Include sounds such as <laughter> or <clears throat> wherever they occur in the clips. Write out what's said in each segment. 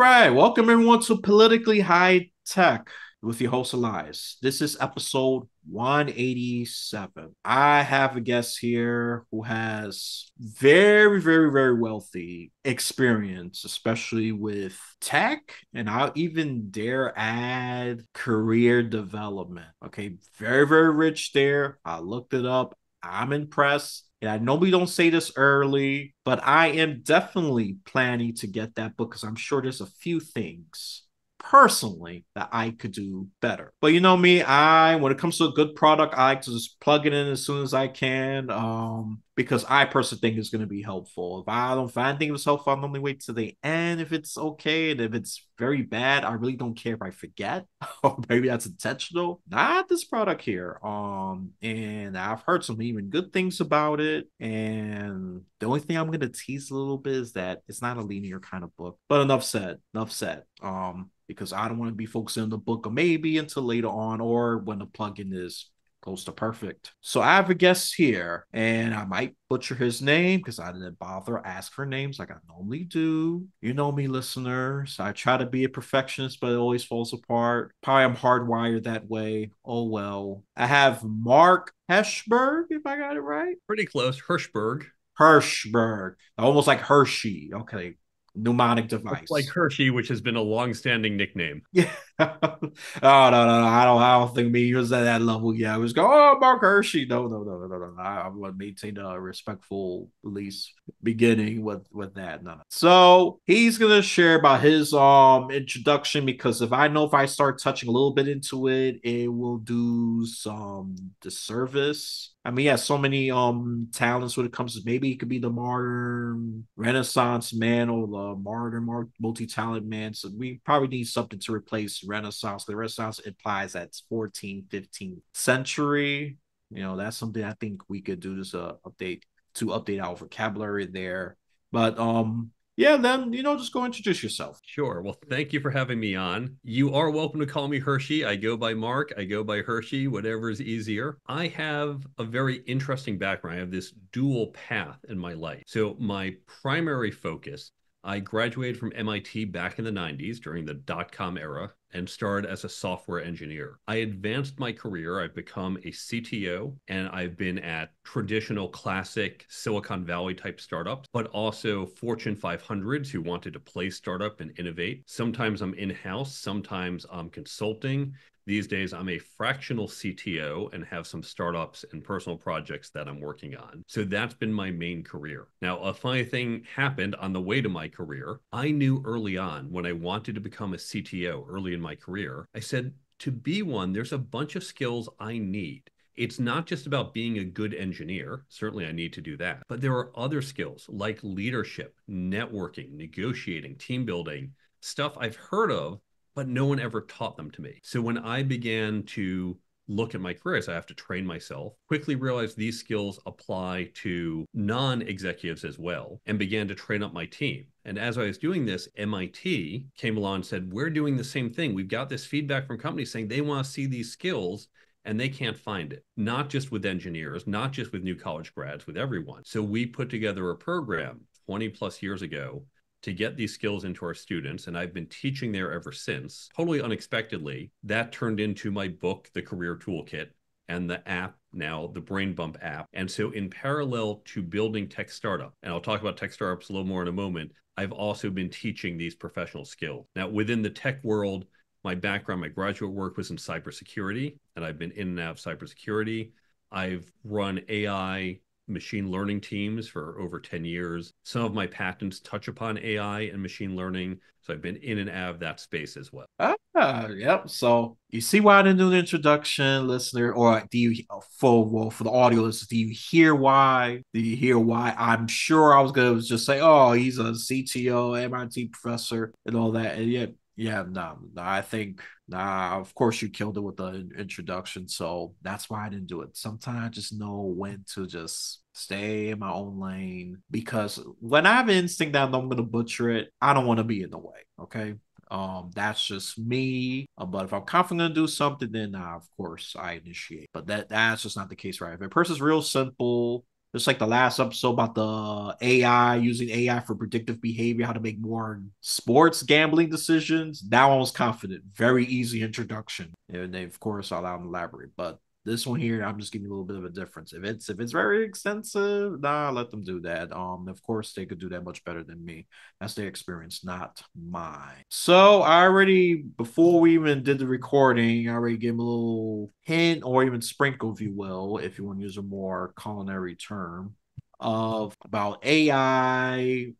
right, welcome everyone to Politically High Tech with your host Elias. This is episode 187. I have a guest here who has very, very, very wealthy experience, especially with tech, and I'll even dare add career development. Okay, very, very rich there. I looked it up. I'm impressed. And I normally don't say this early, but I am definitely planning to get that book because I'm sure there's a few things personally that I could do better. But you know me, I when it comes to a good product, I like to just plug it in as soon as I can. Um, because I personally think it's going to be helpful. If I don't find anything was helpful, I'll normally wait to the end if it's okay. And if it's very bad, I really don't care if I forget. <laughs> or maybe that's intentional. Not this product here. Um, and I've heard some even good things about it. And the only thing I'm going to tease a little bit is that it's not a linear kind of book. But enough said. Enough said. Um, because I don't want to be focusing on the book or maybe until later on or when the plugin is close to perfect. So I have a guest here, and I might butcher his name because I didn't bother ask for names like I normally do. You know me, listeners. I try to be a perfectionist, but it always falls apart. Probably I'm hardwired that way. Oh well. I have Mark Heschberg, if I got it right. Pretty close. Herschberg. Herschberg. Almost like Hershey. Okay, mnemonic device. Like Hershey, which has been a long-standing nickname. Yeah. <laughs> oh no, no, no. I don't I don't think me was at that level yet. I was go, oh Mark Hershey. No, no, no, no, no. I, would maintain a respectful at least beginning with with that. No. So he's gonna share about his um introduction because if I know if I start touching a little bit into it, it will do some disservice I mean, has so many um talents when it comes to maybe he could be the modern Renaissance man or the modern multi-talent man. So we probably need something to replace Renaissance. The Renaissance implies that's 14th, 15th century. You know, that's something I think we could do this uh, update to update our vocabulary there. But um yeah, then you know, just go introduce yourself. Sure. Well, thank you for having me on. You are welcome to call me Hershey. I go by Mark. I go by Hershey. Whatever is easier. I have a very interesting background. I have this dual path in my life. So my primary focus I graduated from MIT back in the 90s during the dot com era and started as a software engineer. I advanced my career. I've become a CTO and I've been at traditional classic Silicon Valley type startups, but also Fortune 500s who wanted to play startup and innovate. Sometimes I'm in house, sometimes I'm consulting, these days, I'm a fractional CTO and have some startups and personal projects that I'm working on. So that's been my main career. Now, a funny thing happened on the way to my career. I knew early on when I wanted to become a CTO early in my career, I said, to be one, there's a bunch of skills I need. It's not just about being a good engineer. Certainly, I need to do that. But there are other skills like leadership, networking, negotiating, team building, stuff I've heard of, but no one ever taught them to me. So when I began to look at my career, so I have to train myself, quickly realized these skills apply to non executives as well, and began to train up my team. And as I was doing this, MIT came along and said, We're doing the same thing. We've got this feedback from companies saying they want to see these skills and they can't find it, not just with engineers, not just with new college grads, with everyone. So we put together a program 20 plus years ago to get these skills into our students. And I've been teaching there ever since. Totally unexpectedly, that turned into my book, The Career Toolkit, and the app now, the Brain Bump app. And so, in parallel to building tech startup, and I'll talk about tech startups a little more in a moment, I've also been teaching these professional skills. Now, within the tech world, my background, my graduate work was in cybersecurity, and I've been in and out of cybersecurity. I've run AI machine learning teams for over 10 years. Some of my patents touch upon AI and machine learning. So I've been in and out of that space as well. Ah, yep. So you see why I didn't do the introduction, listener, or do you for well for the audio listeners, do you hear why? Do you hear why? I'm sure I was gonna just say, oh, he's a CTO, MIT professor, and all that. And yet yeah, no, no, I think, nah, of course you killed it with the introduction. So that's why I didn't do it. Sometimes I just know when to just stay in my own lane because when I have an instinct that I'm going to butcher it, I don't want to be in the way. Okay. Um, that's just me. Uh, but if I'm confident to do something, then uh, of course I initiate. But that that's just not the case, right? If a person's real simple, Just like the last episode about the AI, using AI for predictive behavior, how to make more sports gambling decisions. That one was confident. Very easy introduction. And they, of course, I'll elaborate. But this one here, I'm just giving you a little bit of a difference. If it's if it's very extensive, nah, let them do that. Um, of course they could do that much better than me. That's their experience, not mine. So I already before we even did the recording, I already gave a little hint or even sprinkle, if you will, if you want to use a more culinary term of about AI,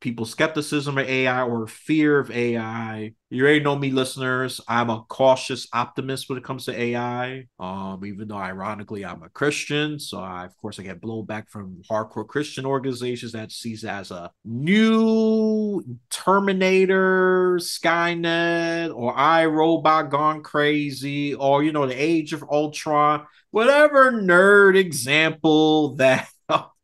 people's skepticism of AI or fear of AI. You already know me, listeners. I'm a cautious optimist when it comes to AI. Um, even though ironically I'm a Christian, so I, of course I get blown back from hardcore Christian organizations that sees as a new Terminator, Skynet, or iRobot gone crazy, or you know the Age of Ultron, whatever nerd example that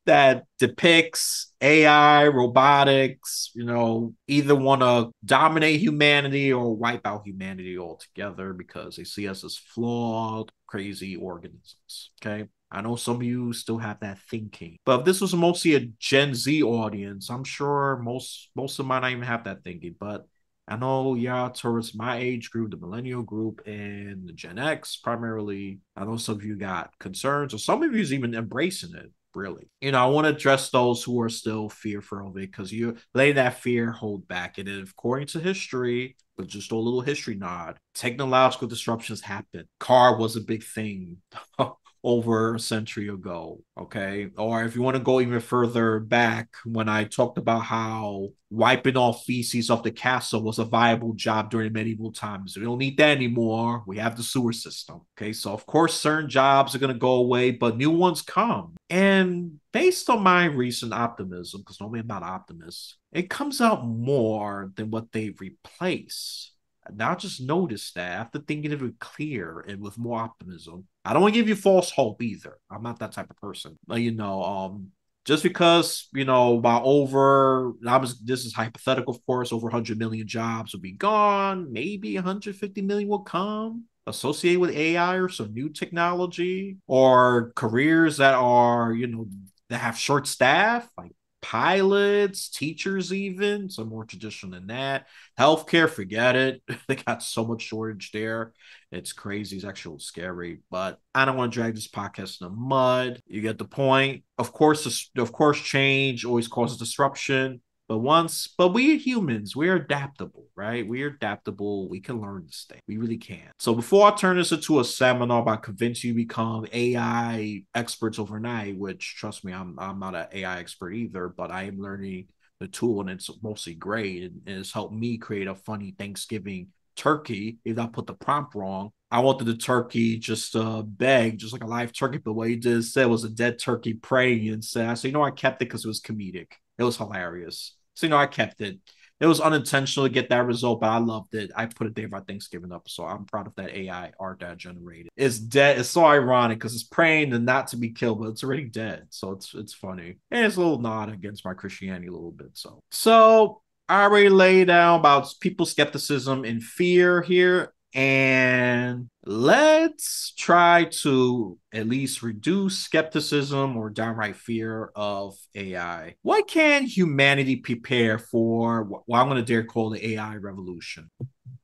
that depicts AI, robotics, you know, either want to dominate humanity or wipe out humanity altogether because they see us as flawed, crazy organisms. Okay. I know some of you still have that thinking, but if this was mostly a Gen Z audience, I'm sure most most of mine not even have that thinking. But I know, yeah, towards my age group, the millennial group, and the Gen X primarily, I know some of you got concerns, or some of you is even embracing it really. You know, I want to address those who are still fearful of it because you lay that fear hold back. And according to history, but just a little history nod, technological disruptions happen. Car was a big thing. <laughs> over a century ago. Okay. Or if you want to go even further back, when I talked about how wiping off feces off the castle was a viable job during medieval times. We don't need that anymore. We have the sewer system. Okay. So, of course, certain jobs are going to go away, but new ones come. And based on my recent optimism, because normally I'm not optimist, it comes out more than what they replace. Now just notice that after thinking of it clear and with more optimism, I don't want to give you false hope either. I'm not that type of person. But, you know, um, just because you know by over was this is hypothetical, of course, over 100 million jobs will be gone. Maybe 150 million will come associated with AI or some new technology or careers that are you know that have short staff like pilots, teachers, even some more traditional than that. Healthcare, forget it. <laughs> they got so much shortage there. It's crazy. It's actually scary. But I don't want to drag this podcast in the mud. You get the point. Of course, of course, change always causes disruption. But once, but we're humans, we're adaptable, right? We're adaptable. We can learn this thing. We really can. So before I turn this into a seminar about convince you to become AI experts overnight, which trust me, I'm I'm not an AI expert either, but I am learning the tool and it's mostly great and it's helped me create a funny Thanksgiving turkey. If I put the prompt wrong, I wanted the turkey just uh beg, just like a live turkey, but what he did say was a dead turkey praying and said, I said, you know, I kept it because it was comedic. It was hilarious. So you know, I kept it. It was unintentional to get that result, but I loved it. I put it there for Thanksgiving up, so I'm proud of that AI art that I generated. It's dead. It's so ironic because it's praying to not to be killed, but it's already dead. So it's it's funny. And it's a little nod against my Christianity a little bit. So so I already laid down about people's skepticism and fear here and let's try to at least reduce skepticism or downright fear of AI. What can humanity prepare for what I'm going to dare call the AI revolution?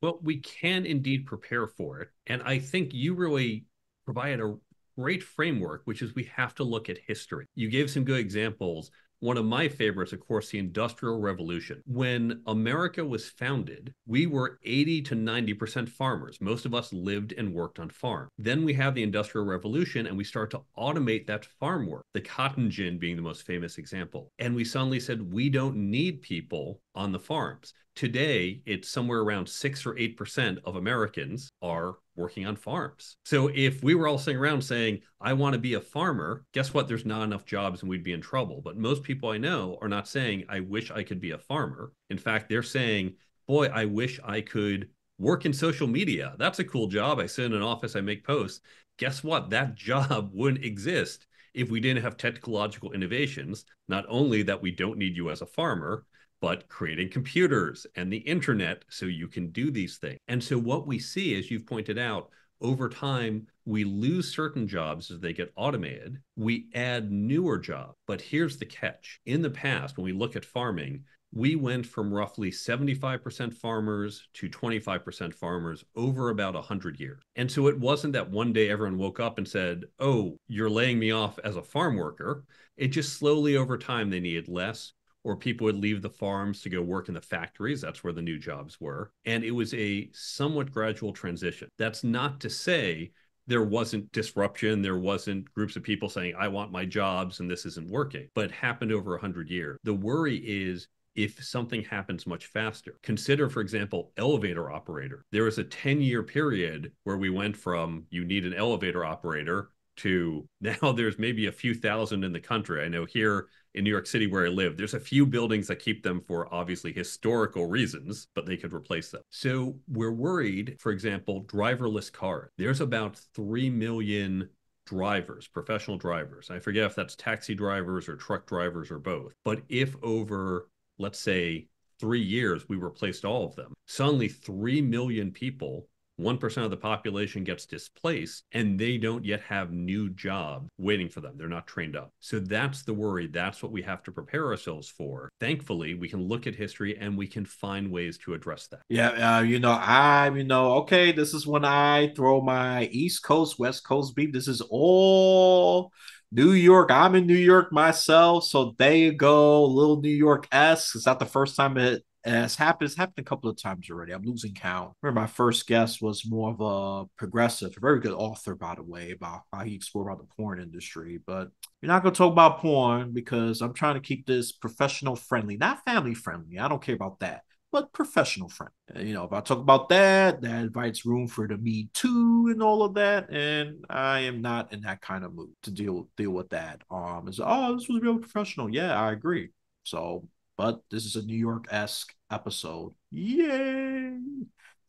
Well, we can indeed prepare for it. And I think you really provided a great framework, which is we have to look at history. You gave some good examples one of my favorites, of course, the Industrial Revolution. When America was founded, we were 80 to 90% farmers. Most of us lived and worked on farm. Then we have the Industrial Revolution and we start to automate that farm work, the cotton gin being the most famous example. And we suddenly said, we don't need people on the farms. Today, it's somewhere around six or 8% of Americans are working on farms. So if we were all sitting around saying, I want to be a farmer, guess what? There's not enough jobs and we'd be in trouble. But most people I know are not saying, I wish I could be a farmer. In fact, they're saying, boy, I wish I could work in social media. That's a cool job. I sit in an office, I make posts. Guess what? That <laughs> job wouldn't exist if we didn't have technological innovations. Not only that we don't need you as a farmer, but creating computers and the internet so you can do these things. And so, what we see, as you've pointed out, over time, we lose certain jobs as they get automated. We add newer jobs. But here's the catch in the past, when we look at farming, we went from roughly 75% farmers to 25% farmers over about 100 years. And so it wasn't that one day everyone woke up and said, Oh, you're laying me off as a farm worker. It just slowly over time, they needed less or people would leave the farms to go work in the factories. That's where the new jobs were. And it was a somewhat gradual transition. That's not to say there wasn't disruption. There wasn't groups of people saying, I want my jobs and this isn't working, but it happened over 100 years. The worry is if something happens much faster. Consider, for example, elevator operator. There was a 10 year period where we went from you need an elevator operator to <laughs> now there's maybe a few thousand in the country. I know here in New York City where I live, there's a few buildings that keep them for obviously historical reasons, but they could replace them. So we're worried, for example, driverless cars. There's about 3 million drivers, professional drivers. I forget if that's taxi drivers or truck drivers or both. But if over, let's say, three years we replaced all of them, suddenly 3 million people 1% of the population gets displaced and they don't yet have new jobs waiting for them. They're not trained up. So that's the worry. That's what we have to prepare ourselves for. Thankfully, we can look at history and we can find ways to address that. Yeah, uh, you know, I, you know, okay, this is when I throw my East Coast, West Coast beef. This is all New York. I'm in New York myself. So there you go. Little New York S. Is that the first time it it's happened. It's happened a couple of times already. I'm losing count. Remember, my first guest was more of a progressive, a very good author, by the way, about how he explored about the porn industry. But you're not going to talk about porn because I'm trying to keep this professional friendly, not family friendly. I don't care about that, but professional friendly. You know, if I talk about that, that invites room for the Me Too and all of that, and I am not in that kind of mood to deal deal with that. Um, is oh, this was real professional. Yeah, I agree. So but this is a New York esque episode. Yay!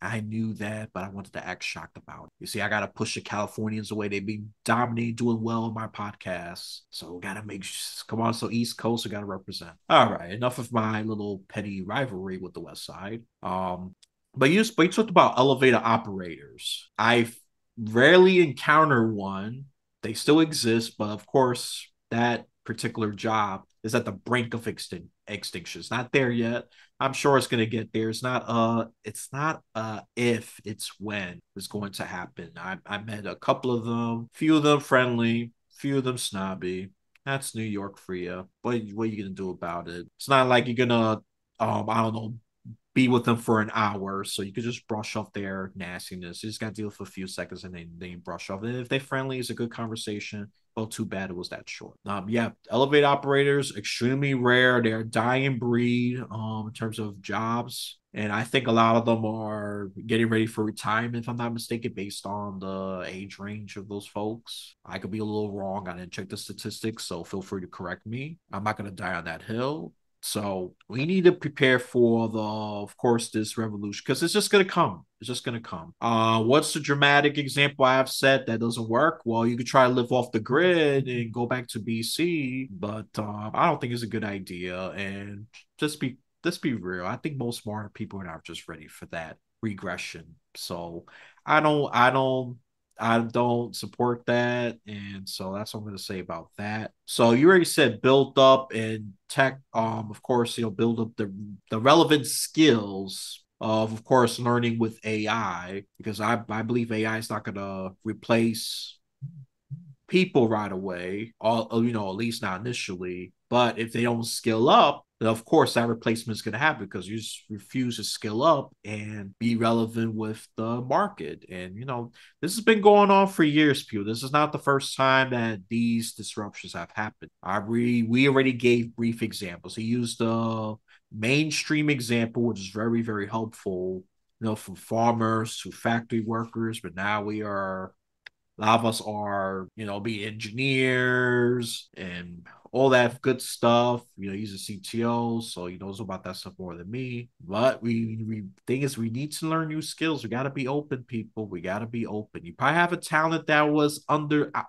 I knew that, but I wanted to act shocked about it. You see, I got to push the Californians away. They've been dominating, doing well in my podcast. So, got to make come on. So, East Coast, we got to represent. All right, enough of my little petty rivalry with the West Side. Um, but you, but you talked about elevator operators. I rarely encounter one. They still exist, but of course, that particular job is at the brink of extinction. Extinction. It's not there yet. I'm sure it's gonna get there. It's not uh it's not uh if, it's when it's going to happen. I I met a couple of them, few of them friendly, few of them snobby. That's New York for you. What what are you gonna do about it? It's not like you're gonna um I don't know be with them for an hour, so you could just brush off their nastiness. You just got to deal for a few seconds and then they brush off. And if they're friendly, it's a good conversation. Oh, too bad it was that short. Um, yeah, elevate operators extremely rare. They're dying breed um in terms of jobs, and I think a lot of them are getting ready for retirement, if I'm not mistaken, based on the age range of those folks. I could be a little wrong. I didn't check the statistics, so feel free to correct me. I'm not going to die on that hill. So we need to prepare for the, of course, this revolution because it's just gonna come. It's just gonna come. Uh, what's the dramatic example I have set that doesn't work? Well, you could try to live off the grid and go back to BC, but um, I don't think it's a good idea. And just be let's be real. I think most smart people are not just ready for that regression. So I don't I don't I don't support that. And so that's what I'm going to say about that. So you already said build up and tech, um, of course, you know, build up the the relevant skills of, of course, learning with AI, because I, I believe AI is not going to replace people right away, all you know, at least not initially. But if they don't skill up, of course that replacement is going to happen because you just refuse to skill up and be relevant with the market. And you know this has been going on for years people this is not the first time that these disruptions have happened. I re- we already gave brief examples. He used the mainstream example which is very very helpful you know from farmers to factory workers but now we are a lot of us are you know be engineers and all that good stuff. You know, he's a CTO, so he knows about that stuff more than me. But we, we thing is, we need to learn new skills. We got to be open, people. We got to be open. You probably have a talent that was under. Uh,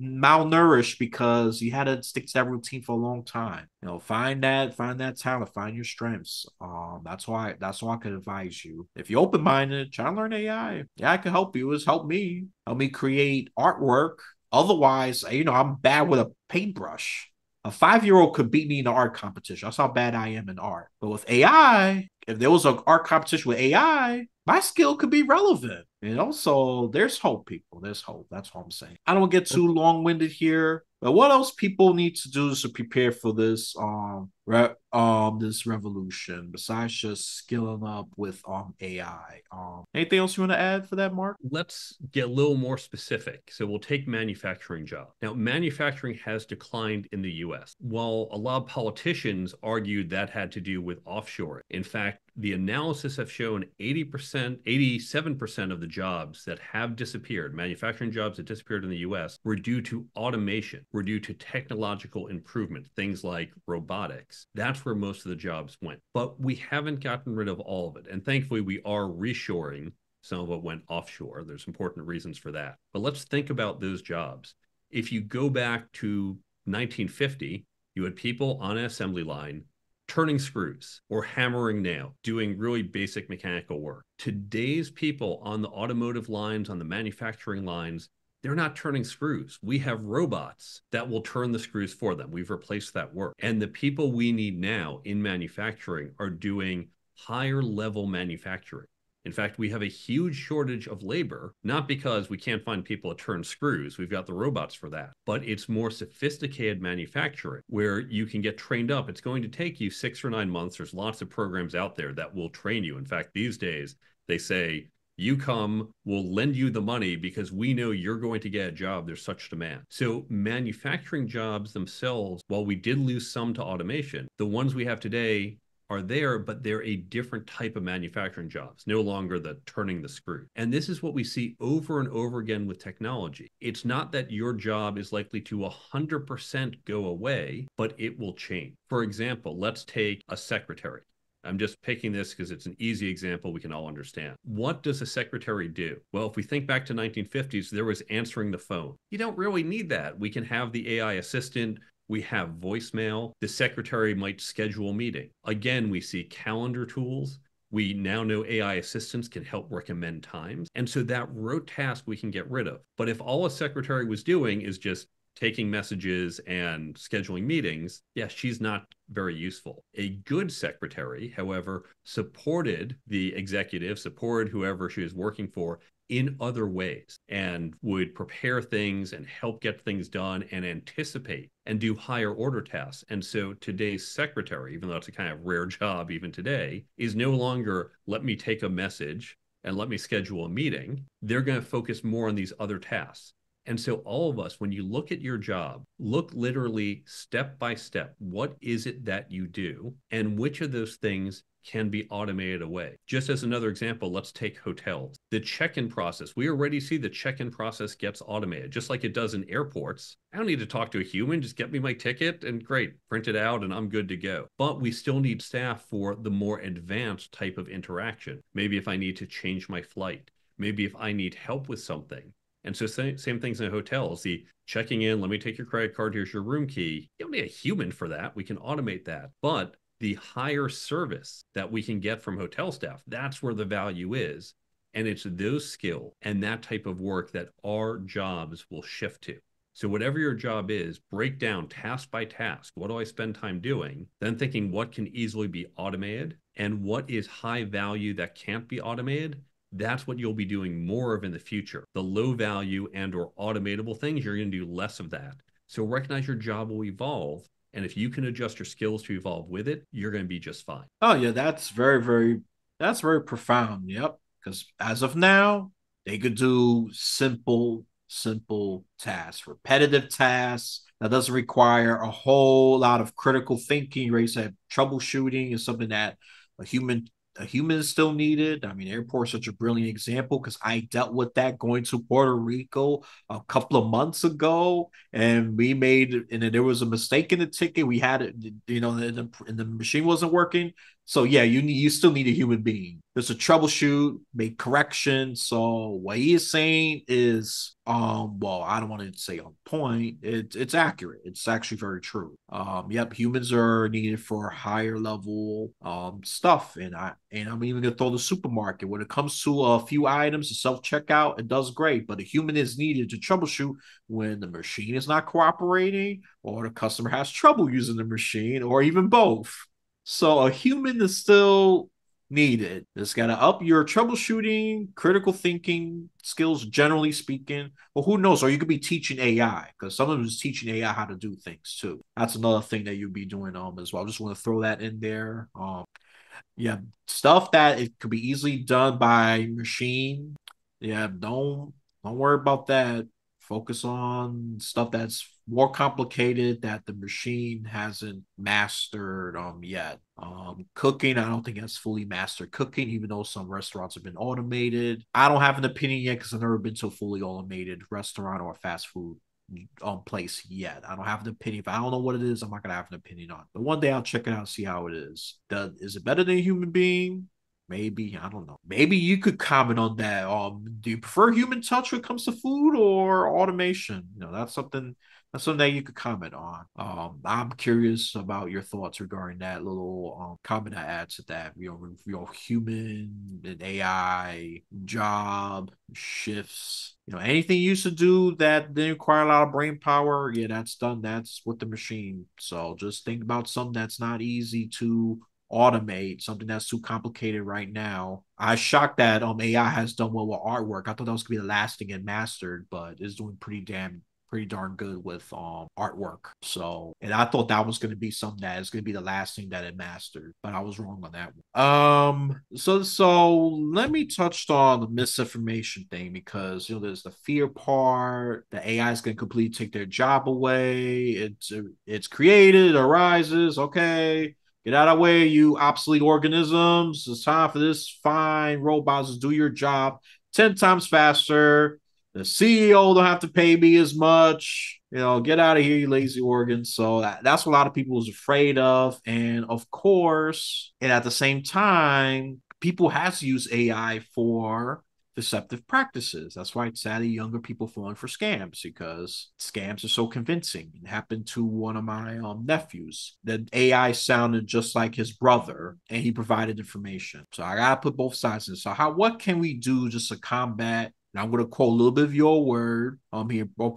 malnourished because you had to stick to that routine for a long time. You know, find that, find that talent, find your strengths. Um, that's why that's why I could advise you. If you're open minded, try to learn AI. Yeah, I can help you. It's help me. Help me create artwork. Otherwise, you know, I'm bad with a paintbrush. A five year old could beat me in an art competition. That's how bad I am in art. But with AI, if there was an art competition with AI, my skill could be relevant. You know, so there's hope, people. There's hope. That's what I'm saying. I don't get too long winded here. But what else people need to do to prepare for this um re- um this revolution besides just skilling up with um AI? Um anything else you want to add for that, Mark? Let's get a little more specific. So we'll take manufacturing jobs. Now, manufacturing has declined in the US. While a lot of politicians argued that had to do with offshore. In fact, the analysis have shown 80%, 87% of the jobs that have disappeared, manufacturing jobs that disappeared in the US, were due to automation, were due to technological improvement, things like robotics. That's where most of the jobs went. But we haven't gotten rid of all of it. And thankfully, we are reshoring. Some of it went offshore. There's important reasons for that. But let's think about those jobs. If you go back to 1950, you had people on an assembly line turning screws or hammering nail, doing really basic mechanical work. Today's people on the automotive lines, on the manufacturing lines, they're not turning screws. We have robots that will turn the screws for them. We've replaced that work. And the people we need now in manufacturing are doing higher level manufacturing. In fact, we have a huge shortage of labor, not because we can't find people to turn screws, we've got the robots for that, but it's more sophisticated manufacturing where you can get trained up. It's going to take you six or nine months. There's lots of programs out there that will train you. In fact, these days, they say, you come, we'll lend you the money because we know you're going to get a job. There's such demand. So, manufacturing jobs themselves, while we did lose some to automation, the ones we have today are there, but they're a different type of manufacturing jobs, no longer the turning the screw. And this is what we see over and over again with technology. It's not that your job is likely to 100% go away, but it will change. For example, let's take a secretary. I'm just picking this because it's an easy example we can all understand. What does a secretary do? Well, if we think back to 1950s, there was answering the phone. You don't really need that. We can have the AI assistant we have voicemail. The secretary might schedule a meeting. Again, we see calendar tools. We now know AI assistants can help recommend times. And so that rote task we can get rid of. But if all a secretary was doing is just taking messages and scheduling meetings, yes, she's not very useful. A good secretary, however, supported the executive, supported whoever she was working for in other ways and would prepare things and help get things done and anticipate and do higher order tasks. And so today's secretary, even though it's a kind of rare job even today, is no longer let me take a message and let me schedule a meeting. They're going to focus more on these other tasks. And so, all of us, when you look at your job, look literally step by step. What is it that you do? And which of those things can be automated away. Just as another example, let's take hotels. The check in process, we already see the check in process gets automated, just like it does in airports. I don't need to talk to a human, just get me my ticket and great, print it out and I'm good to go. But we still need staff for the more advanced type of interaction. Maybe if I need to change my flight, maybe if I need help with something. And so same, same things in hotels, the checking in, let me take your credit card, here's your room key. You don't need a human for that. We can automate that. But the higher service that we can get from hotel staff. That's where the value is. And it's those skill and that type of work that our jobs will shift to. So, whatever your job is, break down task by task. What do I spend time doing? Then thinking what can easily be automated and what is high value that can't be automated. That's what you'll be doing more of in the future. The low value and or automatable things, you're going to do less of that. So recognize your job will evolve and if you can adjust your skills to evolve with it, you're going to be just fine. Oh, yeah. That's very, very, that's very profound. Yep. Because as of now, they could do simple, simple tasks, repetitive tasks that doesn't require a whole lot of critical thinking. Right? Said troubleshooting is something that a human a human is still needed. I mean, airport's such a brilliant example because I dealt with that going to Puerto Rico a couple of months ago, and we made and there was a mistake in the ticket. We had it, you know, the, and the machine wasn't working. So yeah, you need you still need a human being. There's a troubleshoot, make correction. So what he is saying is, um, well, I don't want to say on point. It's it's accurate. It's actually very true. Um, yep, humans are needed for higher level um stuff, and I and I'm even gonna throw the supermarket when it comes to a few items, the self checkout, it does great, but a human is needed to troubleshoot when the machine is not cooperating or the customer has trouble using the machine, or even both. So a human is still needed. It's got to up your troubleshooting, critical thinking skills, generally speaking. Well, who knows? Or you could be teaching AI because someone is teaching AI how to do things too. That's another thing that you'd be doing um as well. I just want to throw that in there. Um, yeah, stuff that it could be easily done by machine. Yeah, don't don't worry about that. Focus on stuff that's more complicated that the machine hasn't mastered um yet. Um, cooking, I don't think it's fully mastered cooking, even though some restaurants have been automated. I don't have an opinion yet because I've never been to a fully automated restaurant or fast food um place yet. I don't have an opinion. If I don't know what it is, I'm not gonna have an opinion on. It. But one day I'll check it out and see how it is. Does is it better than a human being? Maybe I don't know. Maybe you could comment on that. Um, do you prefer human touch when it comes to food or automation? You know, that's something that's something that you could comment on. Um, I'm curious about your thoughts regarding that little um, comment I add to that. You know, you know, human and AI job shifts. You know, anything you used to do that didn't require a lot of brain power, yeah, that's done. That's with the machine. So just think about something that's not easy to automate something that's too complicated right now. I shocked that um AI has done well with artwork. I thought that was gonna be the last thing it mastered, but it's doing pretty damn pretty darn good with um artwork. So and I thought that was gonna be something that is gonna be the last thing that it mastered, but I was wrong on that one. Um so so let me touch on the misinformation thing because you know there's the fear part, the AI is gonna completely take their job away, it's it's created, arises, okay Get out of the way, you obsolete organisms. It's time for this fine robots to do your job 10 times faster. The CEO don't have to pay me as much. You know, get out of here, you lazy organs. So that, that's what a lot of people was afraid of. And of course, and at the same time, people has to use AI for deceptive practices. That's why it's sadly younger people falling for scams because scams are so convincing. It happened to one of my um, nephews. The AI sounded just like his brother, and he provided information. So I gotta put both sides in. So how what can we do just to combat and I'm going to quote a little bit of your word um here. Well,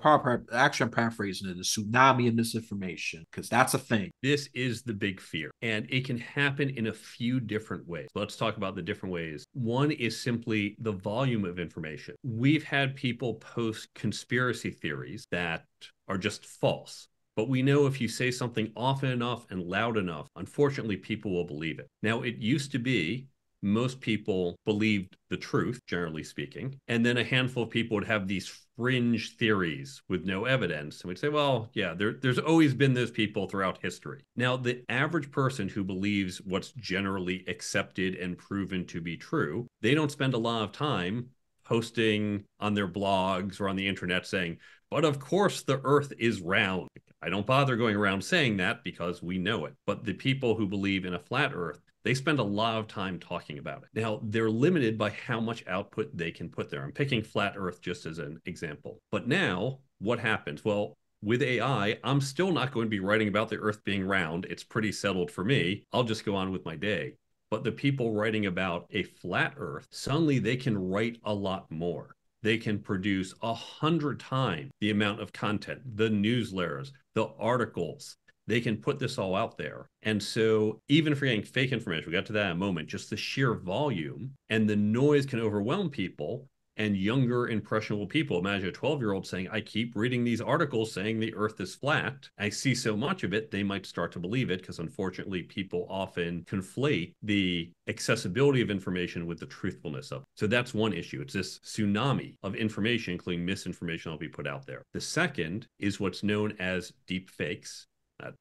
actually, I'm paraphrasing it: the tsunami of misinformation, because that's a thing. This is the big fear, and it can happen in a few different ways. Let's talk about the different ways. One is simply the volume of information. We've had people post conspiracy theories that are just false. But we know if you say something often enough and loud enough, unfortunately, people will believe it. Now, it used to be most people believed the truth, generally speaking. And then a handful of people would have these fringe theories with no evidence. And we'd say, well, yeah, there, there's always been those people throughout history. Now, the average person who believes what's generally accepted and proven to be true, they don't spend a lot of time posting on their blogs or on the internet saying, but of course the earth is round. I don't bother going around saying that because we know it. But the people who believe in a flat earth, they spend a lot of time talking about it. Now, they're limited by how much output they can put there. I'm picking flat earth just as an example. But now, what happens? Well, with AI, I'm still not going to be writing about the earth being round. It's pretty settled for me. I'll just go on with my day. But the people writing about a flat earth, suddenly they can write a lot more. They can produce a hundred times the amount of content, the newsletters, the articles, they can put this all out there. And so, even if you're getting fake information, we got to that in a moment, just the sheer volume and the noise can overwhelm people and younger, impressionable people. Imagine a 12 year old saying, I keep reading these articles saying the earth is flat. I see so much of it, they might start to believe it because unfortunately, people often conflate the accessibility of information with the truthfulness of it. So that's one issue. It's this tsunami of information, including misinformation, that'll be put out there. The second is what's known as deep fakes.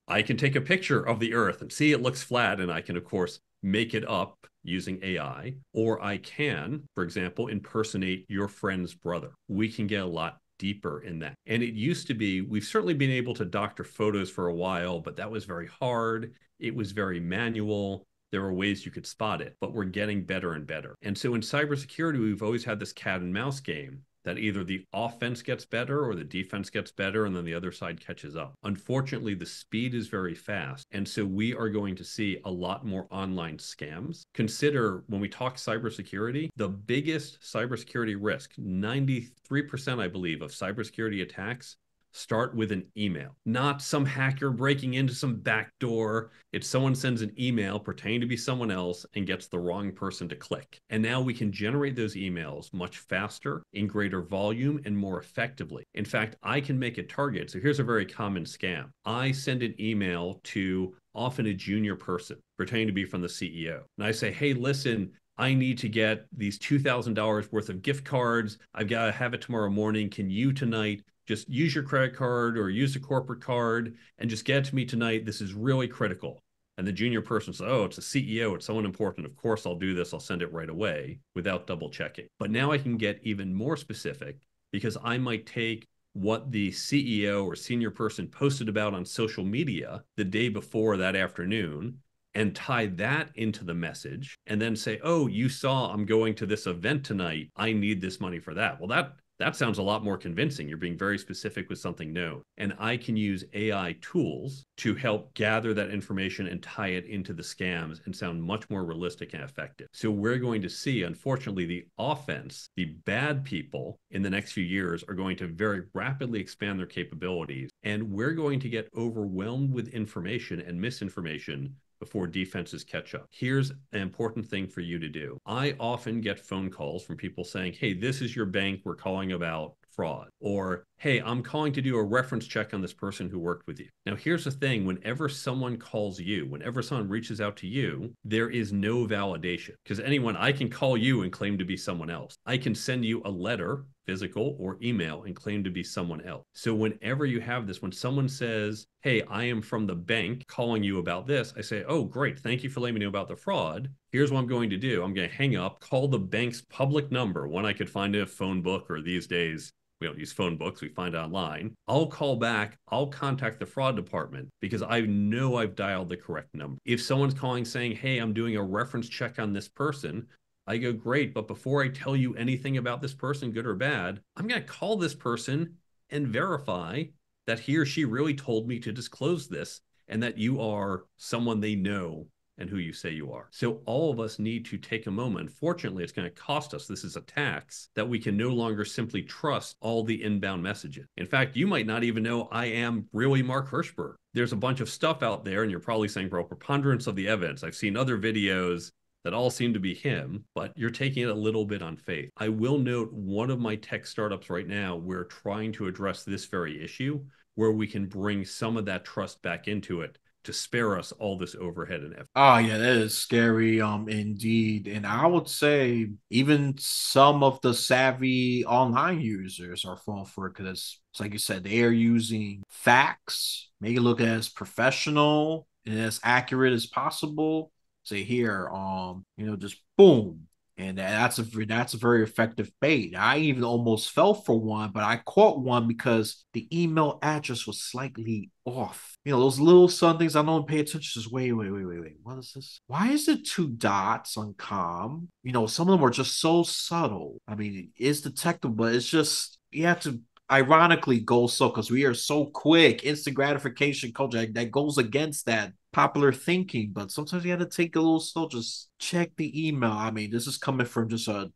I can take a picture of the Earth and see it looks flat, and I can, of course, make it up using AI. Or I can, for example, impersonate your friend's brother. We can get a lot deeper in that. And it used to be, we've certainly been able to doctor photos for a while, but that was very hard. It was very manual. there are ways you could spot it, but we're getting better and better. And so in cybersecurity, we've always had this cat and mouse game that either the offense gets better or the defense gets better and then the other side catches up. Unfortunately, the speed is very fast. And so we are going to see a lot more online scams. Consider when we talk cybersecurity, the biggest cybersecurity risk, 93%, I believe, of cybersecurity attacks start with an email, not some hacker breaking into some back door. It's someone sends an email pretending to be someone else and gets the wrong person to click. And now we can generate those emails much faster, in greater volume, and more effectively. In fact, I can make a target. So here's a very common scam I send an email to often a junior person pretending to be from the CEO. And I say, hey, listen, I need to get these $2,000 worth of gift cards. I've got to have it tomorrow morning. Can you tonight just use your credit card or use a corporate card and just get it to me tonight. This is really critical. And the junior person says, Oh, it's a CEO, it's someone important. Of course, I'll do this. I'll send it right away without double checking. But now I can get even more specific because I might take what the CEO or senior person posted about on social media the day before that afternoon and tie that into the message and then say, Oh, you saw I'm going to this event tonight. I need this money for that. Well, that that sounds a lot more convincing. You're being very specific with something new. And I can use AI tools to help gather that information and tie it into the scams and sound much more realistic and effective. So we're going to see, unfortunately, the offense, the bad people in the next few years are going to very rapidly expand their capabilities. And we're going to get overwhelmed with information and misinformation before defenses catch up. Here's an important thing for you to do. I often get phone calls from people saying, Hey, this is your bank. We're calling about fraud. Or, hey, I'm calling to do a reference check on this person who worked with you. Now, here's the thing whenever someone calls you, whenever someone reaches out to you, there is no validation because anyone, I can call you and claim to be someone else. I can send you a letter physical or email and claim to be someone else. So whenever you have this, when someone says, Hey, I am from the bank calling you about this, I say, Oh, great. Thank you for letting me know about the fraud. Here's what I'm going to do I'm going to hang up, call the bank's public number, one I could find in a phone book or these days we don't use phone books, we find online. I'll call back, I'll contact the fraud department because I know I've dialed the correct number. If someone's calling saying, Hey, I'm doing a reference check on this person, I go, Great, but before I tell you anything about this person, good or bad, I'm going to call this person and verify that he or she really told me to disclose this and that you are someone they know and who you say you are. So all of us need to take a moment. Fortunately, it's going to cost us. This is a tax that we can no longer simply trust all the inbound messages. In fact, you might not even know I am really Mark Herschberg. There's a bunch of stuff out there, and you're probably saying, bro, preponderance of the evidence. I've seen other videos that all seem to be him, but you're taking it a little bit on faith. I will note one of my tech startups right now, we're trying to address this very issue where we can bring some of that trust back into it to spare us all this overhead and effort. Oh yeah, that is scary, um, indeed. And I would say even some of the savvy online users are falling for it because, like you said, they are using facts, make it look as professional and as accurate as possible. Say here, um, you know, just boom, and that's a that's a very effective bait. I even almost fell for one, but I caught one because the email address was slightly off. You know, those little sun things I don't pay attention. Just wait, wait, wait, wait, wait. What is this? Why is it two dots on com? You know, some of them are just so subtle. I mean, it is detectable, but it's just you have to ironically go so because we are so quick instant gratification culture that goes against that popular thinking, but sometimes you have to take a little slow. Just check the email. I mean, this is coming from just a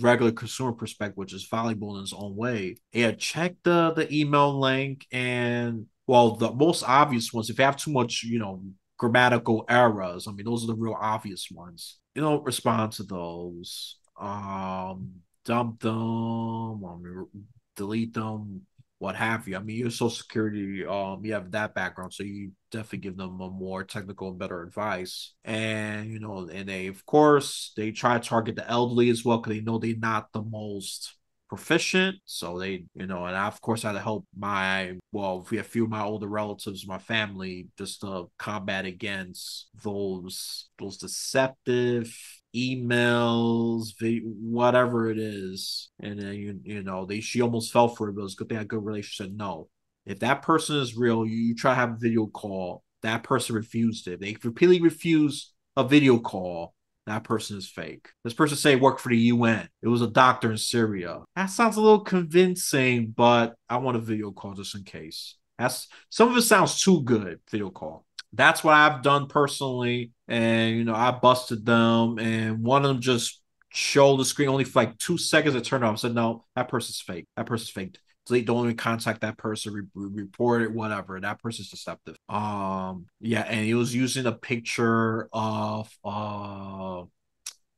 regular consumer perspective, which is valuable in its own way. Yeah, check the the email link and well, the most obvious ones. If you have too much, you know, grammatical errors, I mean, those are the real obvious ones. You don't respond to those. Um, dump them, um, delete them what have you. I mean, your social security, um, you have that background, so you definitely give them a more technical and better advice. And you know, and they of course they try to target the elderly as well because they know they're not the most proficient. So they, you know, and I of course had to help my well, we a few of my older relatives, my family, just to combat against those those deceptive emails, whatever it is. And then you you know, they she almost fell for it, but it was a good they had a good relationship. No. If that person is real, you, try to have a video call. That person refused it. They repeatedly refused a video call. That person is fake. This person say work for the UN. It was a doctor in Syria. That sounds a little convincing, but I want a video call just in case. That's some of it sounds too good. Video call. That's what I've done personally, and you know I busted them, and one of them just showed the screen only for like two seconds. It turned off. I said no, that person's fake. That person's fake delete, don't even contact that person, re- report it, whatever. That person's deceptive. Um, yeah, and he was using a picture of uh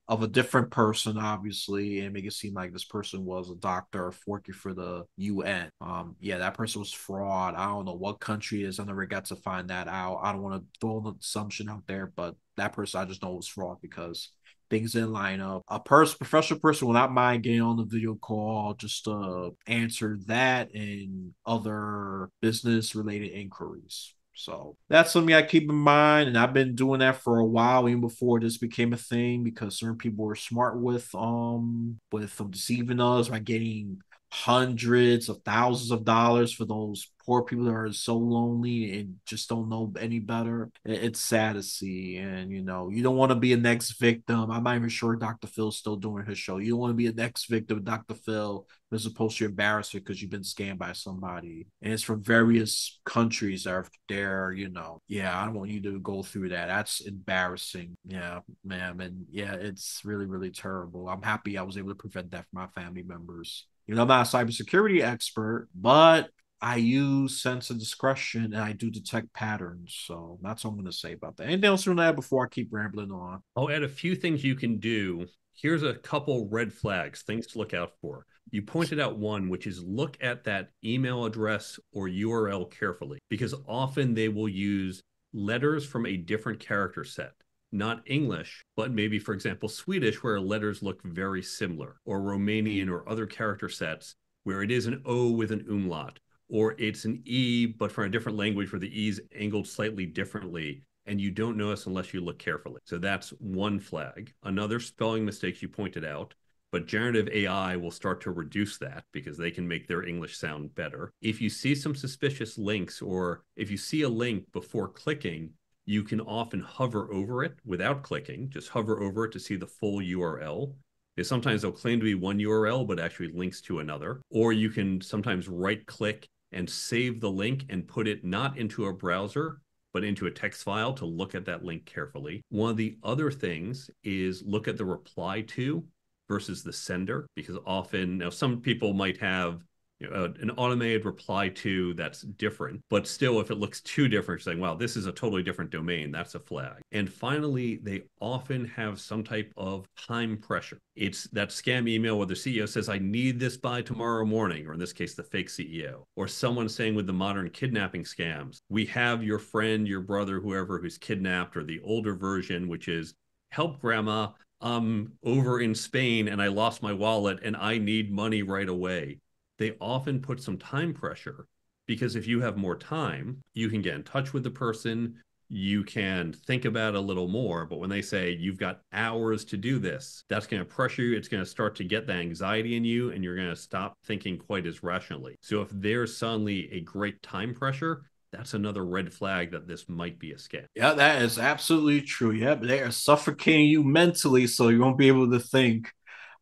of a different person, obviously, and make it seem like this person was a doctor working for the UN. Um, yeah, that person was fraud. I don't know what country is. I never got to find that out. I don't want to throw an assumption out there, but that person I just know was fraud because things in line up. A person, professional person will not mind getting on the video call just to answer that and other business related inquiries. So that's something I keep in mind, and I've been doing that for a while, even before this became a thing, because certain people were smart with um with deceiving us by getting hundreds of thousands of dollars for those poor people that are so lonely and just don't know any better. It's sad to see. And, you know, you don't want to be a next victim. I'm not even sure Dr. Phil's still doing his show. You don't want to be a next victim of Dr. Phil as opposed to embarrassed because you've been scammed by somebody. And it's from various countries that are there, you know. Yeah, I don't want you to go through that. That's embarrassing. Yeah, ma'am. And yeah, it's really, really terrible. I'm happy I was able to prevent that from my family members. You know, I'm not a cybersecurity expert, but I use sense of discretion and I do detect patterns. So that's what I'm going to say about that. Anything else from that before I keep rambling on? I'll add a few things you can do. Here's a couple red flags, things to look out for. You pointed out one, which is look at that email address or URL carefully, because often they will use letters from a different character set not English, but maybe, for example, Swedish, where letters look very similar, or Romanian or other character sets where it is an O with an umlaut, or it's an E, but from a different language where the E is angled slightly differently. And you don't notice unless you look carefully. So that's one flag. Another spelling mistake you pointed out but generative AI will start to reduce that because they can make their English sound better. If you see some suspicious links or if you see a link before clicking, you can often hover over it without clicking, just hover over it to see the full URL. Because sometimes they'll claim to be one URL, but actually links to another. Or you can sometimes right click and save the link and put it not into a browser, but into a text file to look at that link carefully. One of the other things is look at the reply to versus the sender, because often now some people might have an automated reply to that's different. But still, if it looks too different, saying, wow, this is a totally different domain, that's a flag. And finally, they often have some type of time pressure. It's that scam email where the CEO says, I need this by tomorrow morning, or in this case, the fake CEO, or someone saying with the modern kidnapping scams, we have your friend, your brother, whoever who's kidnapped, or the older version, which is help grandma. I'm over in Spain and I lost my wallet and I need money right away they often put some time pressure because if you have more time, you can get in touch with the person, you can think about a little more. But when they say you've got hours to do this, that's going to pressure you. It's going to start to get the anxiety in you, and you're going to stop thinking quite as rationally. So if there's suddenly a great time pressure, that's another red flag that this might be a scam. Yeah, that is absolutely true. Yeah, they are suffocating you mentally, so you won't be able to think.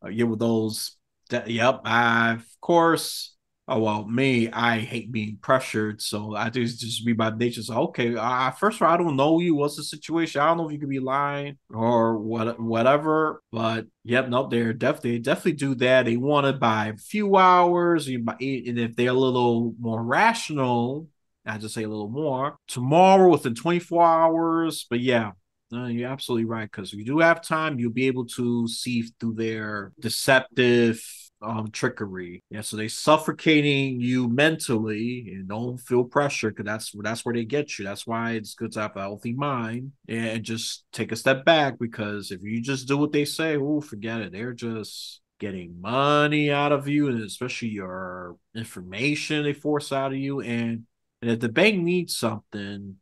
Uh, yeah, with those that, yep, I of course. Oh well, me, I hate being pressured, so I just just be by nature. So okay, uh, first of all, I don't know you. What's the situation? I don't know if you could be lying or what, whatever. But yep, nope, they're definitely definitely do that. They want it by a few hours, and if they're a little more rational, I just say a little more tomorrow within 24 hours. But yeah, no, you're absolutely right. Because if you do have time, you'll be able to see through their deceptive um, trickery. Yeah, so they suffocating you mentally and don't feel pressure because that's that's where they get you. That's why it's good to have a healthy mind and just take a step back because if you just do what they say, oh, forget it. They're just getting money out of you and especially your information they force out of you and and if the bank needs something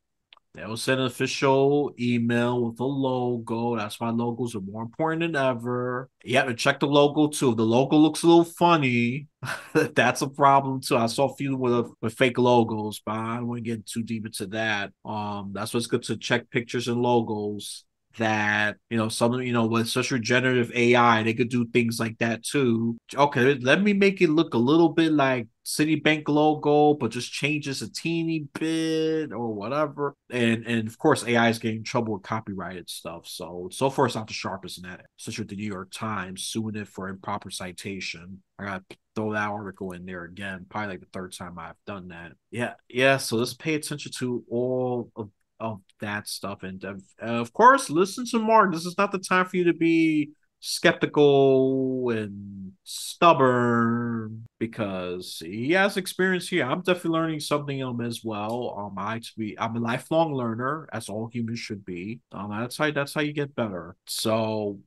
They'll send an official email with a logo. That's why logos are more important than ever. You have to check the logo too. If the logo looks a little funny, <laughs> that's a problem too. I saw a few with, with fake logos, but I don't want to get too deep into that. Um, that's what's good to check pictures and logos that you know some you know with such generative AI they could do things like that too. Okay, let me make it look a little bit like Citibank logo, but just changes a teeny bit or whatever. And and of course AI is getting trouble with copyrighted stuff. So so far it's not the sharpest in that. Such with the New York Times suing it for improper citation. I gotta throw that article in there again. Probably like the third time I've done that. Yeah, yeah. So let's pay attention to all of of that stuff. And uh, of course, listen to Mark. This is not the time for you to be skeptical and stubborn because he has experience here. I'm definitely learning something him as well. Um, I to be I'm a lifelong learner, as all humans should be. Um, that's how that's how you get better. So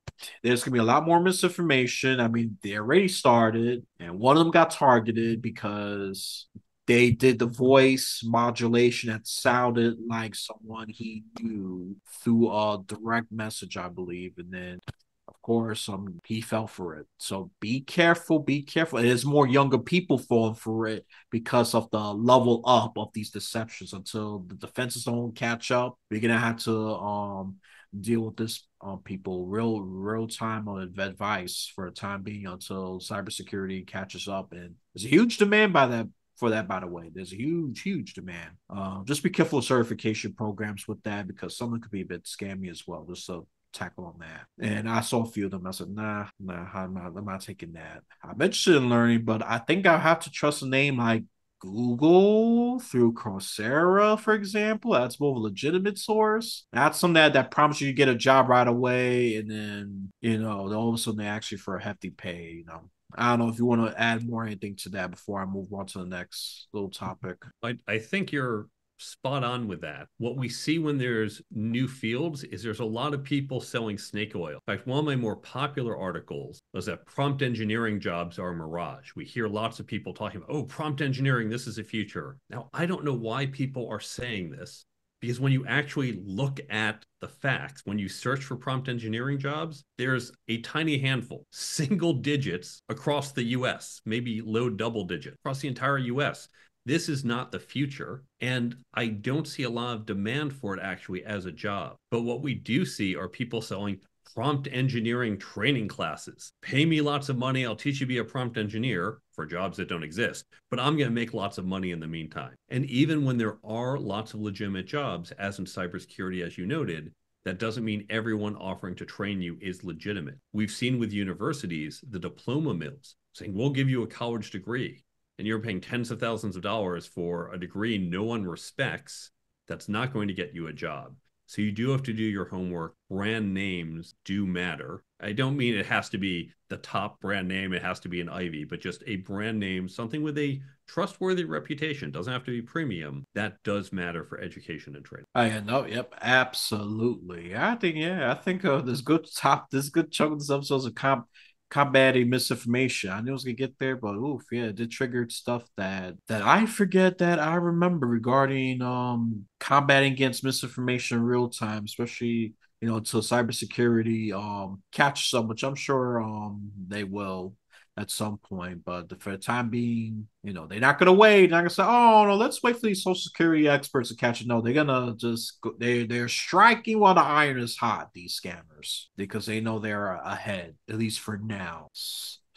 there's gonna be a lot more misinformation. I mean, they already started, and one of them got targeted because they did the voice modulation that sounded like someone he knew through a direct message, I believe, and then of course, um, he fell for it. So be careful, be careful. There's more younger people falling for it because of the level up of these deceptions. Until the defenses don't catch up, we're gonna have to um deal with this um people real real time on advice for a time being until cybersecurity catches up. And there's a huge demand by that for that, by the way. There's a huge, huge demand. Uh, just be careful of certification programs with that because some of them could be a bit scammy as well. Just so tackle on that. And I saw a few of them. I said, nah, nah, I'm not, I'm not taking that. I'm interested in learning, but I think I have to trust a name like Google through Coursera, for example. That's more of a legitimate source. That's something that, that promises you get a job right away, and then you know, all of a sudden they ask you for a hefty pay. You know, I don't know if you want to add more anything to that before I move on to the next little topic. I, I think you're spot on with that. What we see when there's new fields is there's a lot of people selling snake oil. In fact, one of my more popular articles was that prompt engineering jobs are a mirage. We hear lots of people talking about, oh, prompt engineering, this is the future. Now, I don't know why people are saying this because when you actually look at the facts, when you search for prompt engineering jobs, there's a tiny handful, single digits across the US, maybe low double digit across the entire US. This is not the future. And I don't see a lot of demand for it actually as a job. But what we do see are people selling prompt engineering training classes. Pay me lots of money. I'll teach you to be a prompt engineer for jobs that don't exist, but I'm going to make lots of money in the meantime. And even when there are lots of legitimate jobs, as in cybersecurity, as you noted, that doesn't mean everyone offering to train you is legitimate. We've seen with universities, the diploma mills saying, we'll give you a college degree and you're paying tens of thousands of dollars for a degree no one respects, that's not going to get you a job. So you do have to do your homework. Brand names do matter. I don't mean it has to be the top brand name, it has to be an Ivy, but just a brand name, something with a trustworthy reputation. Doesn't have to be premium. That does matter for education and training. I know. Yep, absolutely. I think yeah, I think uh, this good top, this good chunk of this episode is a comp combating misinformation. I knew I was gonna get there, but oof, yeah, it triggered stuff that that I forget that I remember regarding um combating against misinformation in real time, especially you know until cybersecurity um catch some, which I'm sure um they will at some point. But for the time being, you know, they're not gonna wait. They're not gonna say, "Oh no, let's wait for these social security experts to catch it." No, they're gonna just go, they they're striking while the iron is hot. These scammers because they know they're ahead, at least for now.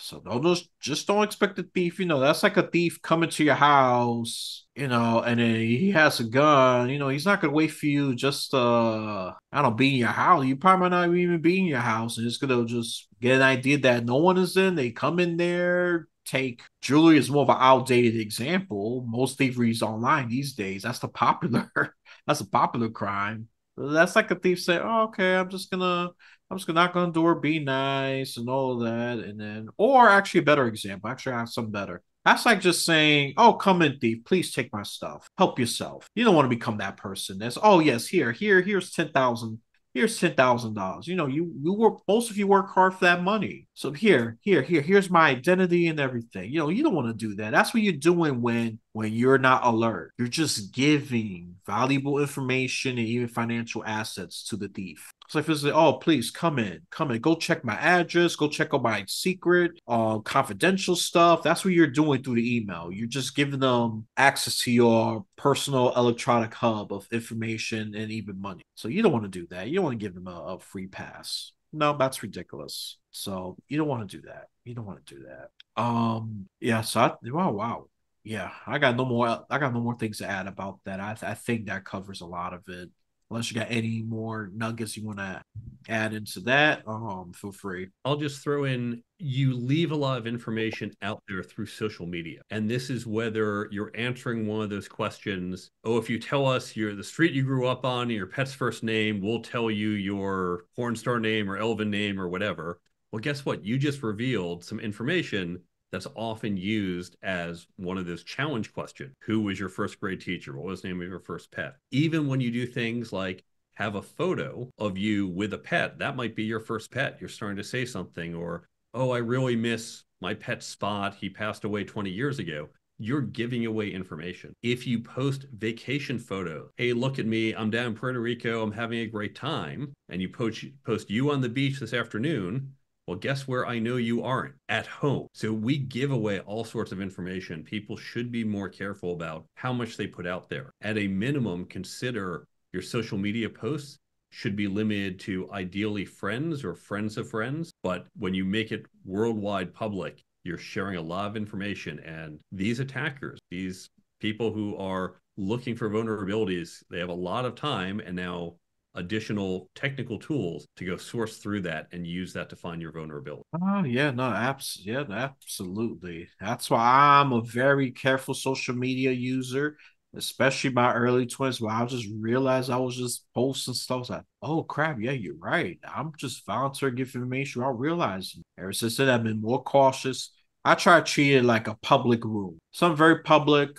So don't just just don't expect a thief. You know, that's like a thief coming to your house, you know, and then he has a gun. You know, he's not gonna wait for you just uh I don't know, be in your house. You probably might not even be in your house and just gonna just get an idea that no one is in. They come in there, take jewelry is more of an outdated example. Most thievery is online these days. That's the popular <laughs> that's a popular crime. That's like a thief say, oh, okay, I'm just gonna I'm just gonna knock on the door, be nice, and all of that, and then, or actually, a better example. Actually, I have some better. That's like just saying, "Oh, come in, thief. Please take my stuff. Help yourself." You don't want to become that person. That's, "Oh, yes, here, here, here's ten thousand. Here's ten thousand dollars." You know, you you work. Most of you work hard for that money. So here, here, here, here's my identity and everything. You know, you don't want to do that. That's what you're doing when when you're not alert. You're just giving valuable information and even financial assets to the thief. So if it's like, oh, please come in, come in, go check my address, go check out my secret, uh, confidential stuff. That's what you're doing through the email. You're just giving them access to your personal electronic hub of information and even money. So you don't want to do that. You don't want to give them a, a free pass. No, that's ridiculous. So you don't want to do that. You don't want to do that. Um, yeah. So I, wow, wow yeah, I got no more. I got no more things to add about that. I, I think that covers a lot of it. Unless you got any more nuggets you want to add into that, um, feel free. I'll just throw in you leave a lot of information out there through social media. And this is whether you're answering one of those questions. Oh, if you tell us you're the street you grew up on, your pet's first name, we'll tell you your porn star name or elven name or whatever. Well, guess what? You just revealed some information that's often used as one of those challenge questions. Who was your first grade teacher? What was the name of your first pet? Even when you do things like have a photo of you with a pet, that might be your first pet. You're starting to say something, or, oh, I really miss my pet Spot. He passed away 20 years ago. You're giving away information. If you post vacation photo, hey, look at me, I'm down in Puerto Rico, I'm having a great time, and you post, post you on the beach this afternoon, well, guess where I know you aren't? At home. So we give away all sorts of information. People should be more careful about how much they put out there. At a minimum, consider your social media posts should be limited to ideally friends or friends of friends. But when you make it worldwide public, you're sharing a lot of information. And these attackers, these people who are looking for vulnerabilities, they have a lot of time and now additional technical tools to go source through that and use that to find your vulnerability. Oh yeah, no, abs- yeah, absolutely. That's why I'm a very careful social media user, especially my early twenties, where I just realized I was just posting stuff like, oh crap, yeah, you're right. I'm just volunteering information. I realize ever since then I've been more cautious. I try to treat it like a public room. Some very public,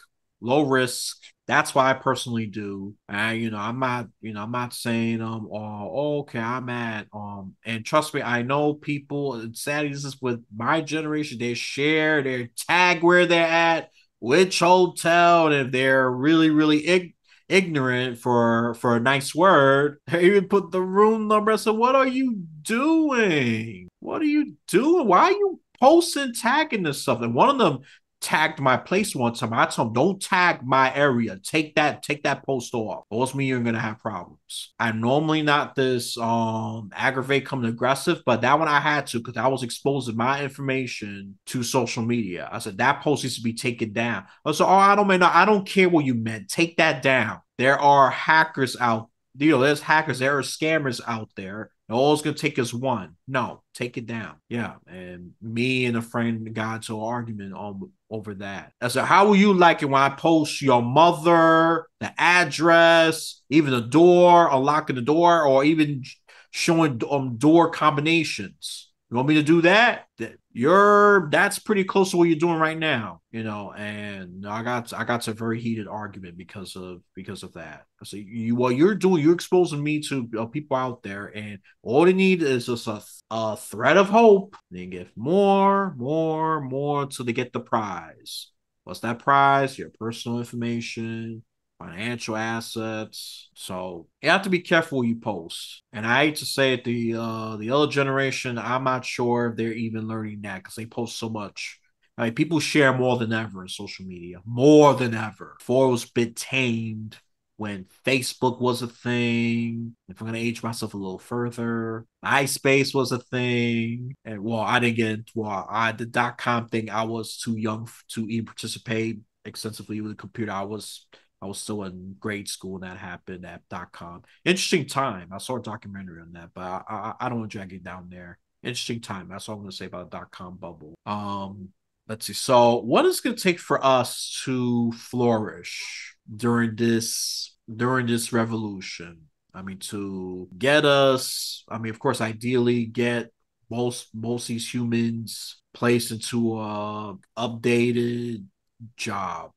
low risk, that's why I personally do. And you know, I'm not, you know, I'm not saying um, oh, okay, I'm at um, and trust me, I know people. And sadly, this is with my generation. They share, they tag where they're at, which hotel, and if they're really, really ig- ignorant for for a nice word, <laughs> they even put the room number. So, what are you doing? What are you doing? Why are you posting tagging this stuff? And one of them tagged my place one time. I told him, don't tag my area. Take that, take that post off. Most me you're gonna have problems. I'm normally not this um aggravate coming aggressive, but that one I had to because I was exposing my information to social media. I said that post needs to be taken down. I said, Oh, I don't mean I don't care what you meant. Take that down. There are hackers out. You know, there's hackers, there are scammers out there all it's gonna take is one. No, take it down. Yeah. And me and a friend got into an argument on over that. I said, how will you like it when I post your mother, the address, even the door, unlocking the door, or even showing um, door combinations? You want me to do that? You're that's pretty close to what you're doing right now, you know. And I got I got a very heated argument because of because of that. So you what you're doing, you're exposing me to uh, people out there, and all they need is just a, a thread of hope. They get more, more, more until they get the prize. What's that prize? Your personal information, financial assets. So you have to be careful you post. And I hate to say it, the uh the other generation, I'm not sure if they're even learning that because they post so much. Mean, people share more than ever in social media, more than ever. Before it was bit tamed when Facebook was a thing. If I'm gonna age myself a little further, MySpace was a thing. And well, I didn't get into well, I the dot com thing. I was too young to even participate extensively with the computer. I was I was still in grade school when that happened at dot com. Interesting time. I saw a documentary on that, but I, I, I don't want to drag it down there. Interesting time. That's all I'm going to say about the dot com bubble. Um, let's see. So, what is going to take for us to flourish during this during this revolution? I mean, to get us. I mean, of course, ideally, get most most these humans placed into a updated job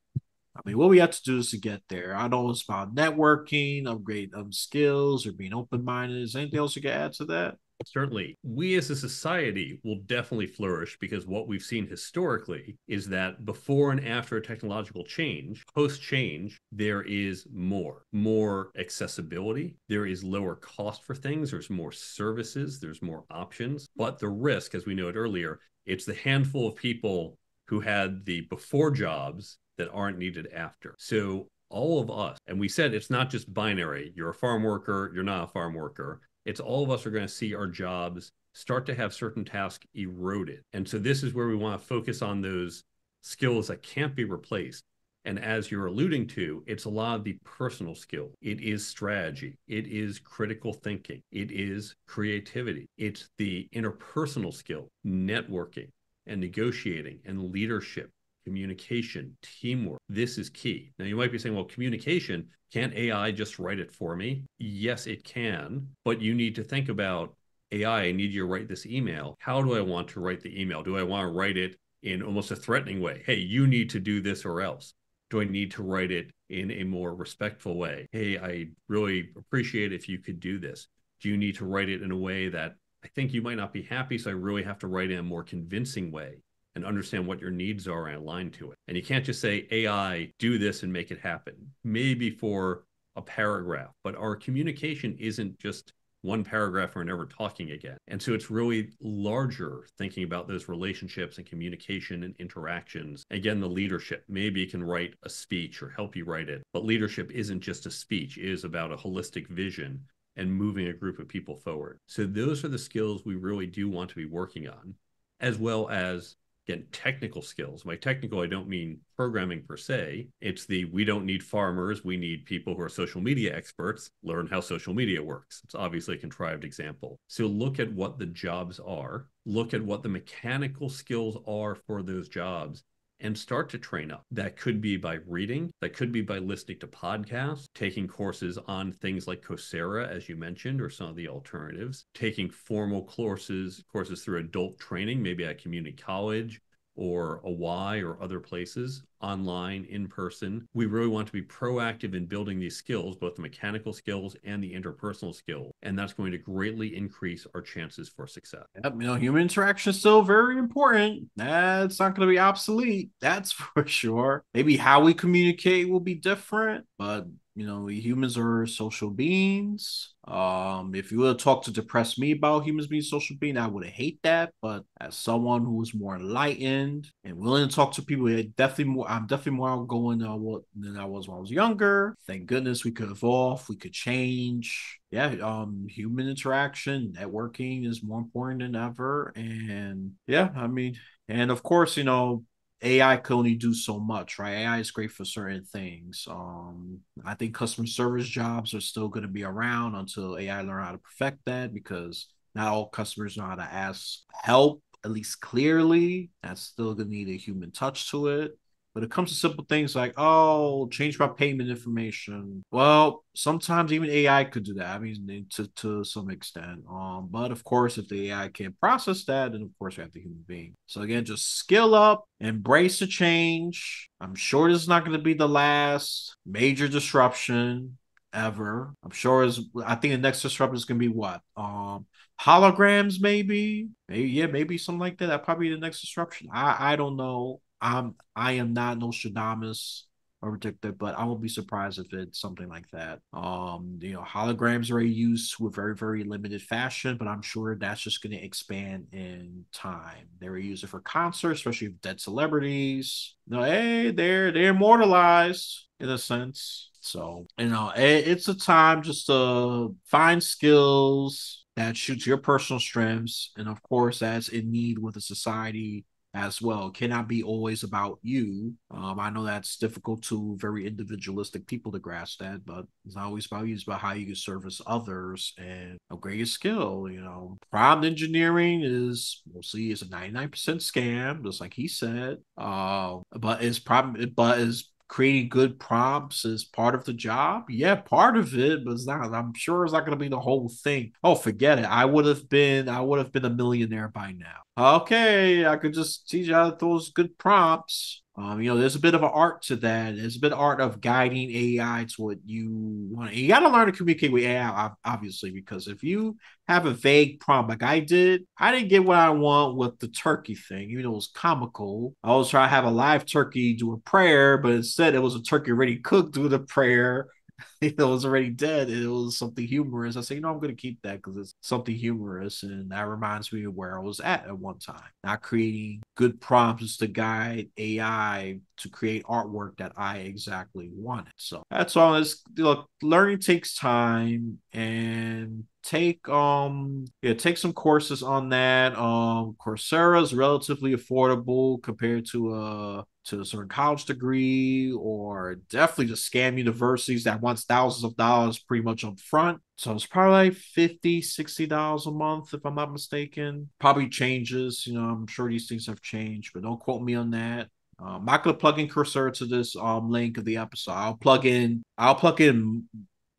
I mean, what we have to do is to get there. I know it's about networking, upgrade um, skills, or being open minded. Is anything else you can add to that? Certainly, we as a society will definitely flourish because what we've seen historically is that before and after a technological change, post change, there is more, more accessibility, there is lower cost for things, there's more services, there's more options. But the risk, as we noted earlier, it's the handful of people who had the before jobs that aren't needed after. So all of us, and we said it's not just binary. You're a farm worker, you're not a farm worker. It's all of us are going to see our jobs start to have certain tasks eroded. And so this is where we want to focus on those skills that can't be replaced. And as you're alluding to, it's a lot of the personal skill. It is strategy. It is critical thinking. It is creativity. It's the interpersonal skill, networking and negotiating and leadership communication, teamwork. This is key. Now, you might be saying, well, communication, can't AI just write it for me? Yes, it can, but you need to think about AI, I need you to write this email. How do I want to write the email? Do I want to write it in almost a threatening way? Hey, you need to do this or else. Do I need to write it in a more respectful way? Hey, I really appreciate if you could do this. Do you need to write it in a way that I think you might not be happy? So I really have to write in a more convincing way and understand what your needs are and align to it. And you can't just say, AI, do this and make it happen. Maybe for a paragraph, but our communication isn't just one paragraph or never talking again. And so it's really larger thinking about those relationships and communication and interactions. Again, the leadership. Maybe you can write a speech or help you write it, but leadership isn't just a speech, it is about a holistic vision and moving a group of people forward. So those are the skills we really do want to be working on, as well as again technical skills. By technical i don't mean programming per se. It's the we don't need farmers. We need people who are social media experts. Learn how social media works. It's obviously a contrived example. So look at what the jobs are. Look at what the mechanical skills are for those jobs and start to train up. That could be by reading, that could be by listening to podcasts, taking courses on things like Coursera, as you mentioned, or some of the alternatives, taking formal courses, courses through adult training, maybe at community college or a Y or other places, online, in person. We really want to be proactive in building these skills, both the mechanical skills and the interpersonal skill. And that's going to greatly increase our chances for success. Yep, you know, human interaction is still very important. That's not going to be obsolete. That's <laughs> for sure. Maybe how we communicate will be different, but you know, humans are social beings. Um, if you would have talked to depress me about humans being social being, I would have hate that. But as someone who is more enlightened and willing to talk to people, definitely more. I'm definitely more outgoing than I, was, than I was when I was younger. Thank goodness we could evolve. We could change. Yeah, um, human interaction, networking is more important than ever. And yeah, I mean, and of course, you know, AI can only do so much, right? AI is great for certain things. Um, I think customer service jobs are still going to be around until AI learn how to perfect that because not all customers know how to ask help at least clearly. That's still going to need a human touch to it. But it comes to simple things like, oh, change my payment information. Well, sometimes even AI could do that. I mean, to, to some extent. Um, but of course, if the AI can't process that, then of course we have the human being. So again, just skill up, embrace the change. I'm sure this is not going to be the last major disruption ever. I'm sure is I think the next disruption is gonna be what? Um holograms maybe. Maybe yeah, maybe something like that. That probably the next disruption. I I don't know. I'm I am not Nostradamus or predictor, but I won't be surprised if it's something like that. Um, you know, holograms are used with very, very limited fashion, but I'm sure that's just going to expand in time. They were used for concerts, especially with dead celebrities. No, hey, they're they're immortalized in a sense. So you know, it, it's a time just to find skills that shoots your personal strengths, and of course, that's in need with a society as well. It cannot be always about you. Um, I know that's difficult to very individualistic people to grasp that, but it's not always about you. It's about how you can service others and upgrade your skill. You know, prompt engineering is mostly is a 99% scam, just like he said. Uh, but it's probably but is creating good prompts is part of the job? Yeah, part of it, but it's not. I'm sure it's not going to be the whole thing. Oh, forget it. I would have been. I would have been a millionaire by now. Okay, I could just teach you how to those good prompts. Um, you know, there's a bit of an art to that. There's a bit of art of guiding AI to what you want. You got to learn to communicate with AI, obviously, because if you have a vague prompt like I did, I didn't get what I want with the turkey thing. Even though it was comical, I was trying to have a live turkey do a prayer, but instead it was a turkey already cooked do the prayer <laughs> it was already dead. It was something humorous. I said, you know, I'm going to keep that because it's something humorous. And that reminds me of where I was at at one time. Not creating good prompts to guide AI to create artwork that I exactly wanted. So that's all. It's, look, learning takes time and take um yeah take some courses on that um coursera is relatively affordable compared to uh to a certain college degree or definitely the scam universities that wants thousands of dollars pretty much up front. So it's probably like 50 60 dollars a month if I'm not mistaken. Probably changes, you know, I'm sure these things have changed, but don't quote me on that. I'm not gonna plug in Coursera to this um link of the episode. I'll plug in I'll plug in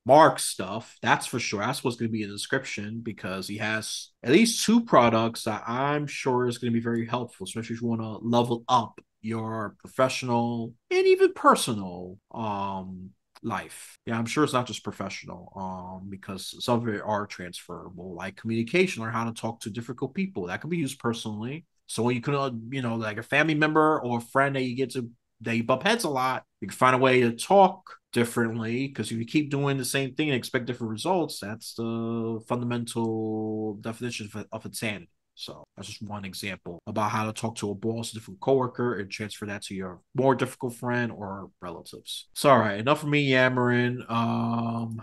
Mark's stuff. That's for sure. That's what's going to be in the description because he has at least two products that I'm sure is going to be very helpful, especially if you want to level up your professional and even personal um life. Yeah, I'm sure it's not just professional, um, because some of it are transferable, like communication or how to talk to difficult people. That can be used personally. So you can, uh, you know, like a family member or a friend that you get to that you bump heads a lot, you can find a way to talk differently. Because if you keep doing the same thing and expect different results, that's the fundamental definition of, of insanity. So that's just one example about how to talk to a boss, a different coworker, and transfer that to your more difficult friend or relatives. So all right, enough of me yammering. Um,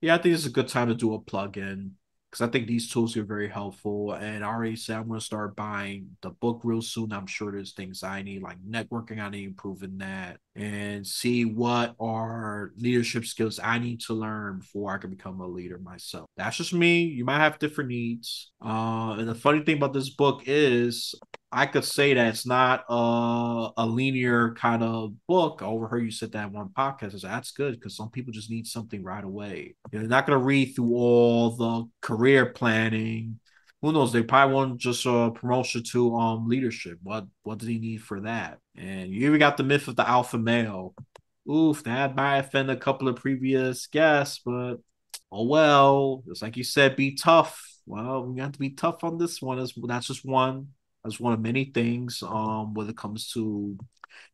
yeah, I think it's a good time to do a plug-in because I think these tools are very helpful. And I already said I'm going to start buying the book real soon. I'm sure there's things I need, like networking, I need in that, and see what are leadership skills I need to learn before I can become a leader myself. That's just me. You might have different needs. Uh, and the funny thing about this book is I could say that it's not a, a linear kind of book. I overheard you said that one podcast. that's good because some people just need something right away. They're not going to read through all the career planning. Who knows? They probably want just a promotion to um leadership. What what did he need for that? And you even got the myth of the alpha male. Oof, that might offend a couple of previous guests, but oh well. It's like you said, be tough. Well, we have to be tough on this one. That's just one as one of many things um when it comes to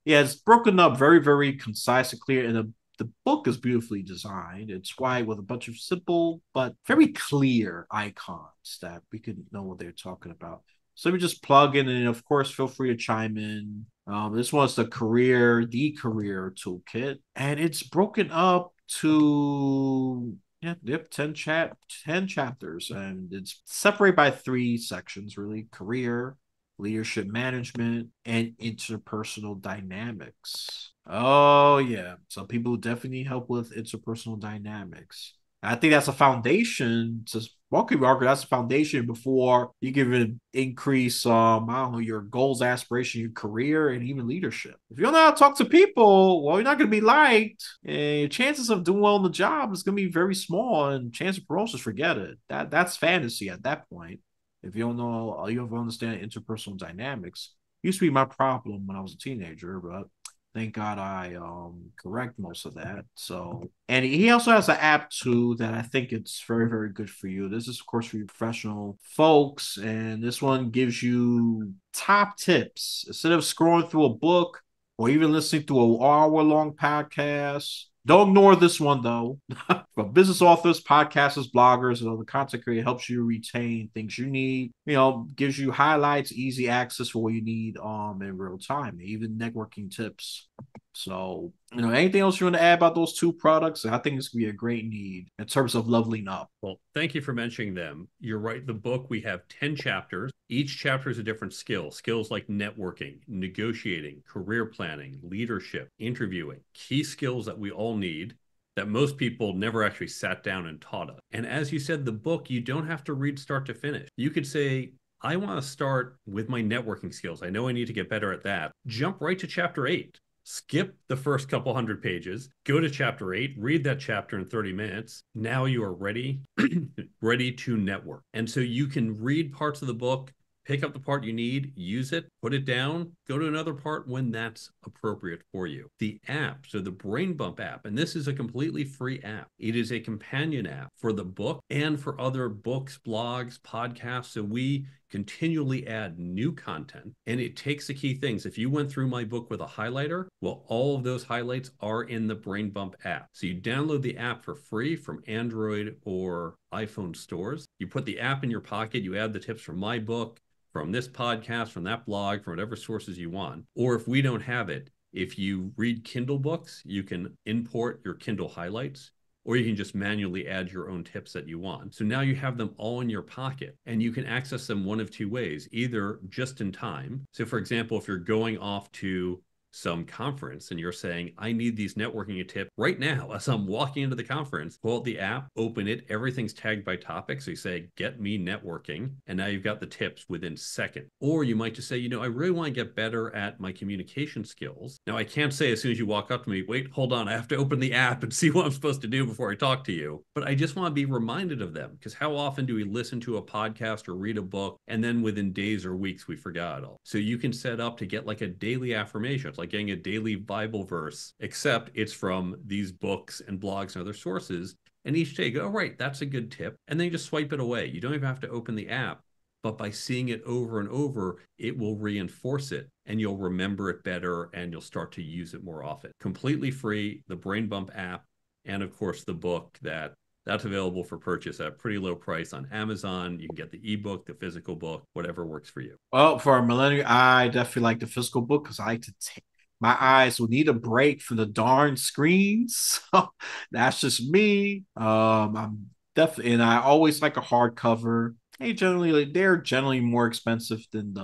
yeah it's broken up very very concise and clear and the, the book is beautifully designed. It's white with a bunch of simple but very clear icons that we can know what they're talking about. So we just plug in and of course feel free to chime in. Um, this one's the career the career toolkit and it's broken up to yeah, yep, 10 chat 10 chapters and it's separated by three sections really. Career leadership management, and interpersonal dynamics. Oh, yeah. Some people definitely need help with interpersonal dynamics. I think that's a foundation to Walking Marker. That's a foundation before you can even increase, um, I don't know, your goals, aspiration, your career, and even leadership. If you don't know how to talk to people, well, you're not going to be liked, and your chances of doing well in the job is going to be very small, and chance of promotions, forget it. That that's fantasy at that point. If you don't know, you don't understand interpersonal dynamics. Used to be my problem when I was a teenager, but thank God I um correct most of that. So, and he also has an app too that I think it's very very good for you. This is of course for professional folks, and this one gives you top tips instead of scrolling through a book or even listening to an hour long podcast don't ignore this one though. <laughs> For business authors, podcasters, bloggers, and other content creators, helps you retain things you need. You know, gives you highlights, easy access for what you need um in real time, even networking tips. So, you know, anything else you want to add about those two products? I think it's gonna be a great need in terms of leveling up. Well, thank you for mentioning them. You're right. The book we have 10 chapters. Each chapter is a different skill. Skills like networking, negotiating, career planning, leadership, interviewing, key skills that we all need that most people never actually sat down and taught us. And as you said, the book, you don't have to read start to finish. You could say, I want to start with my networking skills. I know I need to get better at that. Jump right to chapter eight skip the first couple hundred pages, go to chapter eight, read that chapter in 30 minutes. Now you are ready, <clears throat> ready to network. And so you can read parts of the book pick up the part you need, use it, put it down, go to another part when that's appropriate for you. The app, so the Brain Bump app, and this is a completely free app. It is a companion app for the book and for other books, blogs, podcasts. So we continually add new content and it takes the key things. If you went through my book with a highlighter, well, all of those highlights are in the Brain Bump app. So you download the app for free from Android or iPhone stores. You put the app in your pocket, you add the tips from my book, from this podcast, from that blog, from whatever sources you want. Or if we don't have it, if you read Kindle books, you can import your Kindle highlights or you can just manually add your own tips that you want. So now you have them all in your pocket and you can access them one of two ways, either just in time. So for example, if you're going off to some conference and you're saying, I need these networking tips right now as I'm walking into the conference, pull out the app, open it, everything's tagged by topic. So you say, get me networking. And now you've got the tips within seconds. Or you might just say, you know, I really want to get better at my communication skills. Now I can't say as soon as you walk up to me, wait, hold on, I have to open the app and <laughs> see what I'm supposed to do before I talk to you. But I just want to be reminded of them because how often do we listen to a podcast or read a book and then within days or weeks we forgot it all? So you can set up to get like a daily affirmation. It's like like getting a daily Bible verse, except it's from these books and blogs and other sources. And each day, go, oh, right, that's a good tip. And then you just swipe it away. You don't even have to open the app. But by seeing it over and over, it will reinforce it and you'll remember it better and you'll start to use it more often. Completely free, the Brain Bump app, and of course, the book that that's available for purchase at a pretty low price on Amazon. You can get the ebook, the physical book, whatever works for you. Well, for a millennial, I definitely like the physical book because I like to take my eyes will need a break from the darn screens. <laughs> That's just me. Um, I'm definitely, and I always like a hardcover. They generally, like, they're generally more expensive than the,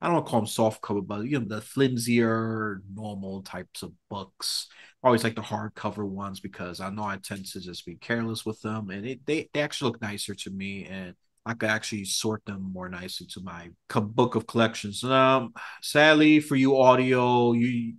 I don't call them soft cover, but you know, the flimsier, normal types of books. I always like the hardcover ones because I know I tend to just be careless with them, and it, they they actually look nicer to me, and I could actually sort them more nicely to my book of collections. Um, sadly for you audio, you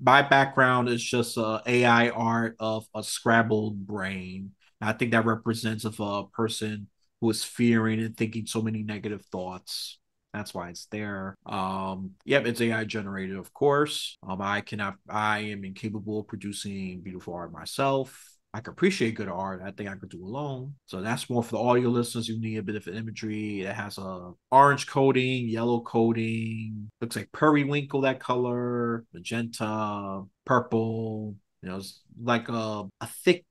my background is just a AI art of a scrabbled brain. I think that represents of a person who is fearing and thinking so many negative thoughts. That's why it's there. Um, yep, it's AI generated, of course. Um, I cannot, I am incapable of producing beautiful art myself. I can appreciate good art. I think I could do alone. So that's more for the audio listeners who need a bit of imagery. It has a orange coating, yellow coating. Looks like periwinkle that color, magenta, purple. You know, it's like a a thick.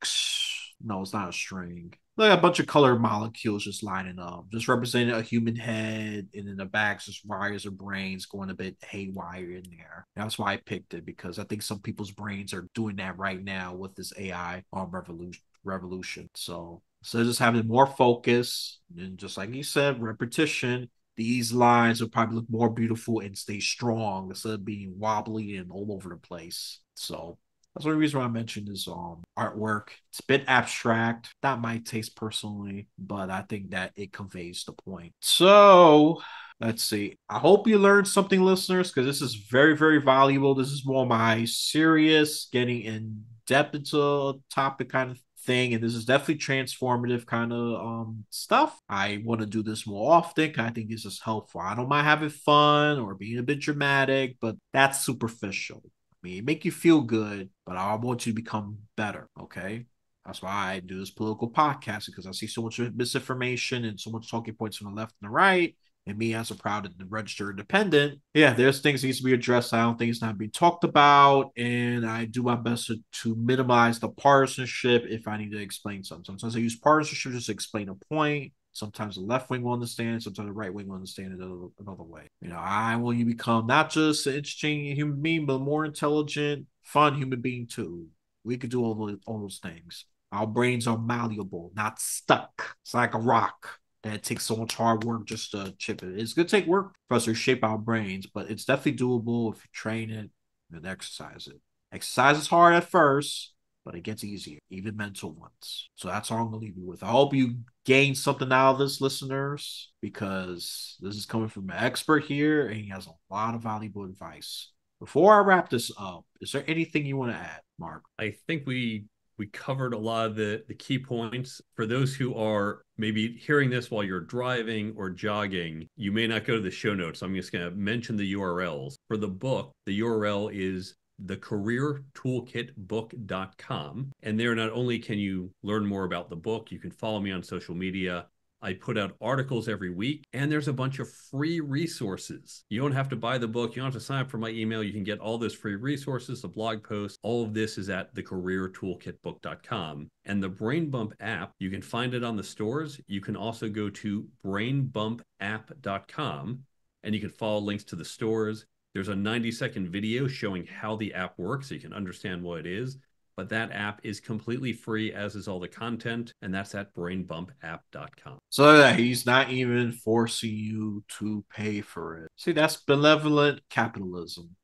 No, it's not a string like a bunch of colored molecules just lining up, just representing a human head, and in the back just wires or brains going a bit haywire in there. That's why I picked it because I think some people's brains are doing that right now with this AI um, revolution. Revolution. So, so just having more focus and just like you said, repetition. These lines will probably look more beautiful and stay strong instead of being wobbly and all over the place. So that's one reason why I mentioned his um artwork. It's a bit abstract, not my taste personally, but I think that it conveys the point. So let's see. I hope you learned something, listeners, because this is very, very valuable. This is more my serious, getting in depth into a topic kind of thing and this is definitely transformative kind of um stuff i want to do this more often i think this is helpful i don't mind having fun or being a bit dramatic but that's superficial me, make you feel good, but I want you to become better. Okay. That's why I do this political podcast because I see so much misinformation and so much talking points from the left and the right. And me as a proud and registered independent, yeah, there's things that needs to be addressed. I don't think it's not being talked about, and I do my best to, to minimize the partisanship if I need to explain something. Sometimes I use partisanship just to explain a point, Sometimes the left wing will understand, sometimes the right wing will understand it another, way. You know, I want you become not just an interesting human being, but a more intelligent, fun human being too. We could do all those, all those things. Our brains are malleable, not stuck. It's like a rock that takes so much hard work just to chip it. It's going to take work for us to shape our brains, but it's definitely doable if you train it and exercise it. Exercise is hard at first, but it gets easier, even mental ones. So that's all I'm gonna leave you with. I hope you gain something out of this, listeners, because this is coming from an expert here and he has a lot of valuable advice. Before I wrap this up, is there anything you want to add, Mark? I think we we We covered a lot of the, the key points. For those who are maybe hearing this while you're driving or jogging, you may not go to the show notes. I'm just going to mention the URLs. For the book, the URL is thecareertoolkitbook.com. And there, not only can you learn more about the book, you can follow me on social media. I put out articles every week, and there's a bunch of free resources. You don't have to buy the book. You don't have to sign up for my email. You can get all those free resources, the blog posts. All of this is at thecareertoolkitbook.com. And the Brain Bump app, you can find it on the stores. You can also go to brainbumpapp.com and you can follow links to the stores. There's a 90 second video showing how the app works so you can understand what it is but that app is completely free, as is all the content, and that's at brainbumpapp.com. So that he's not even forcing you to pay for it. See, that's benevolent capitalism.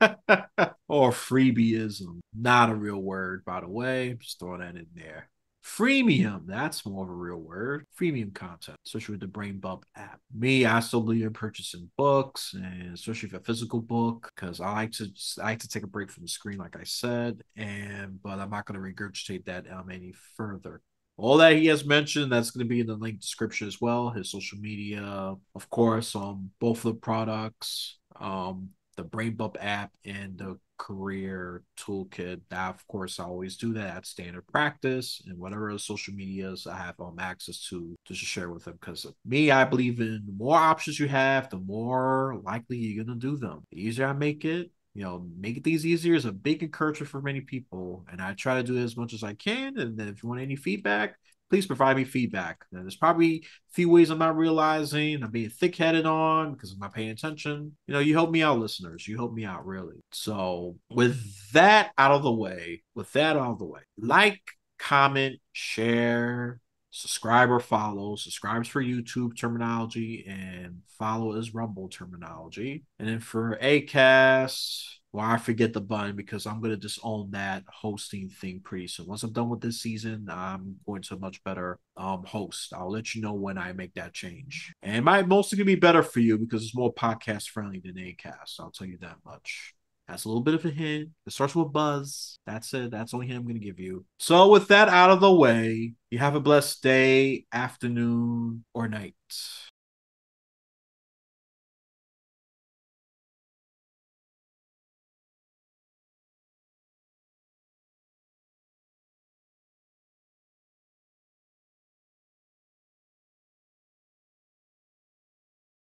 <laughs> or freebieism. Not a real word, by the way. Just throw that in there. Freemium, that's more of a real word. Freemium content, especially with the Brain Bump app. Me, I still believe in purchasing books, and especially if a physical book, because I like to I like to take a break from the screen, like I said, and but I'm not going to regurgitate that um, any further. All that he has mentioned, that's going to be in the link description as well. His social media, of course, on um, both of the products, um, the Brain Bump app and the career toolkit. Of course, I always do that at standard practice and whatever social medias I have um, access to to share with them. Because me, I believe in the more options you have, the more likely you're gonna do them. The easier I make it, you know, make these easier is a big encouragement for many people. And I try to do it as much as I can. And then if you want any feedback, please provide me feedback. There's probably a few ways I'm not realizing, I'm being thick headed on because I'm not paying attention. You know, you help me out, listeners. You help me out, really. So, with that out of the way, with that out of the way, like, comment, share, subscribe or follow. Subscribes for YouTube terminology and follow is Rumble terminology. And then for ACAST, well, I forget the button because I'm gonna just own that hosting thing pretty soon. Once I'm done with this season, I'm going to a much better um host. I'll let you know when I make that change. And it might mostly gonna be better for you because it's more podcast friendly than Acast. I'll tell you that much. That's a little bit of a hint. It starts with Buzz. That's it. That's only hint I'm going to give you. So, with that out of the way, you have a blessed day, afternoon, or night.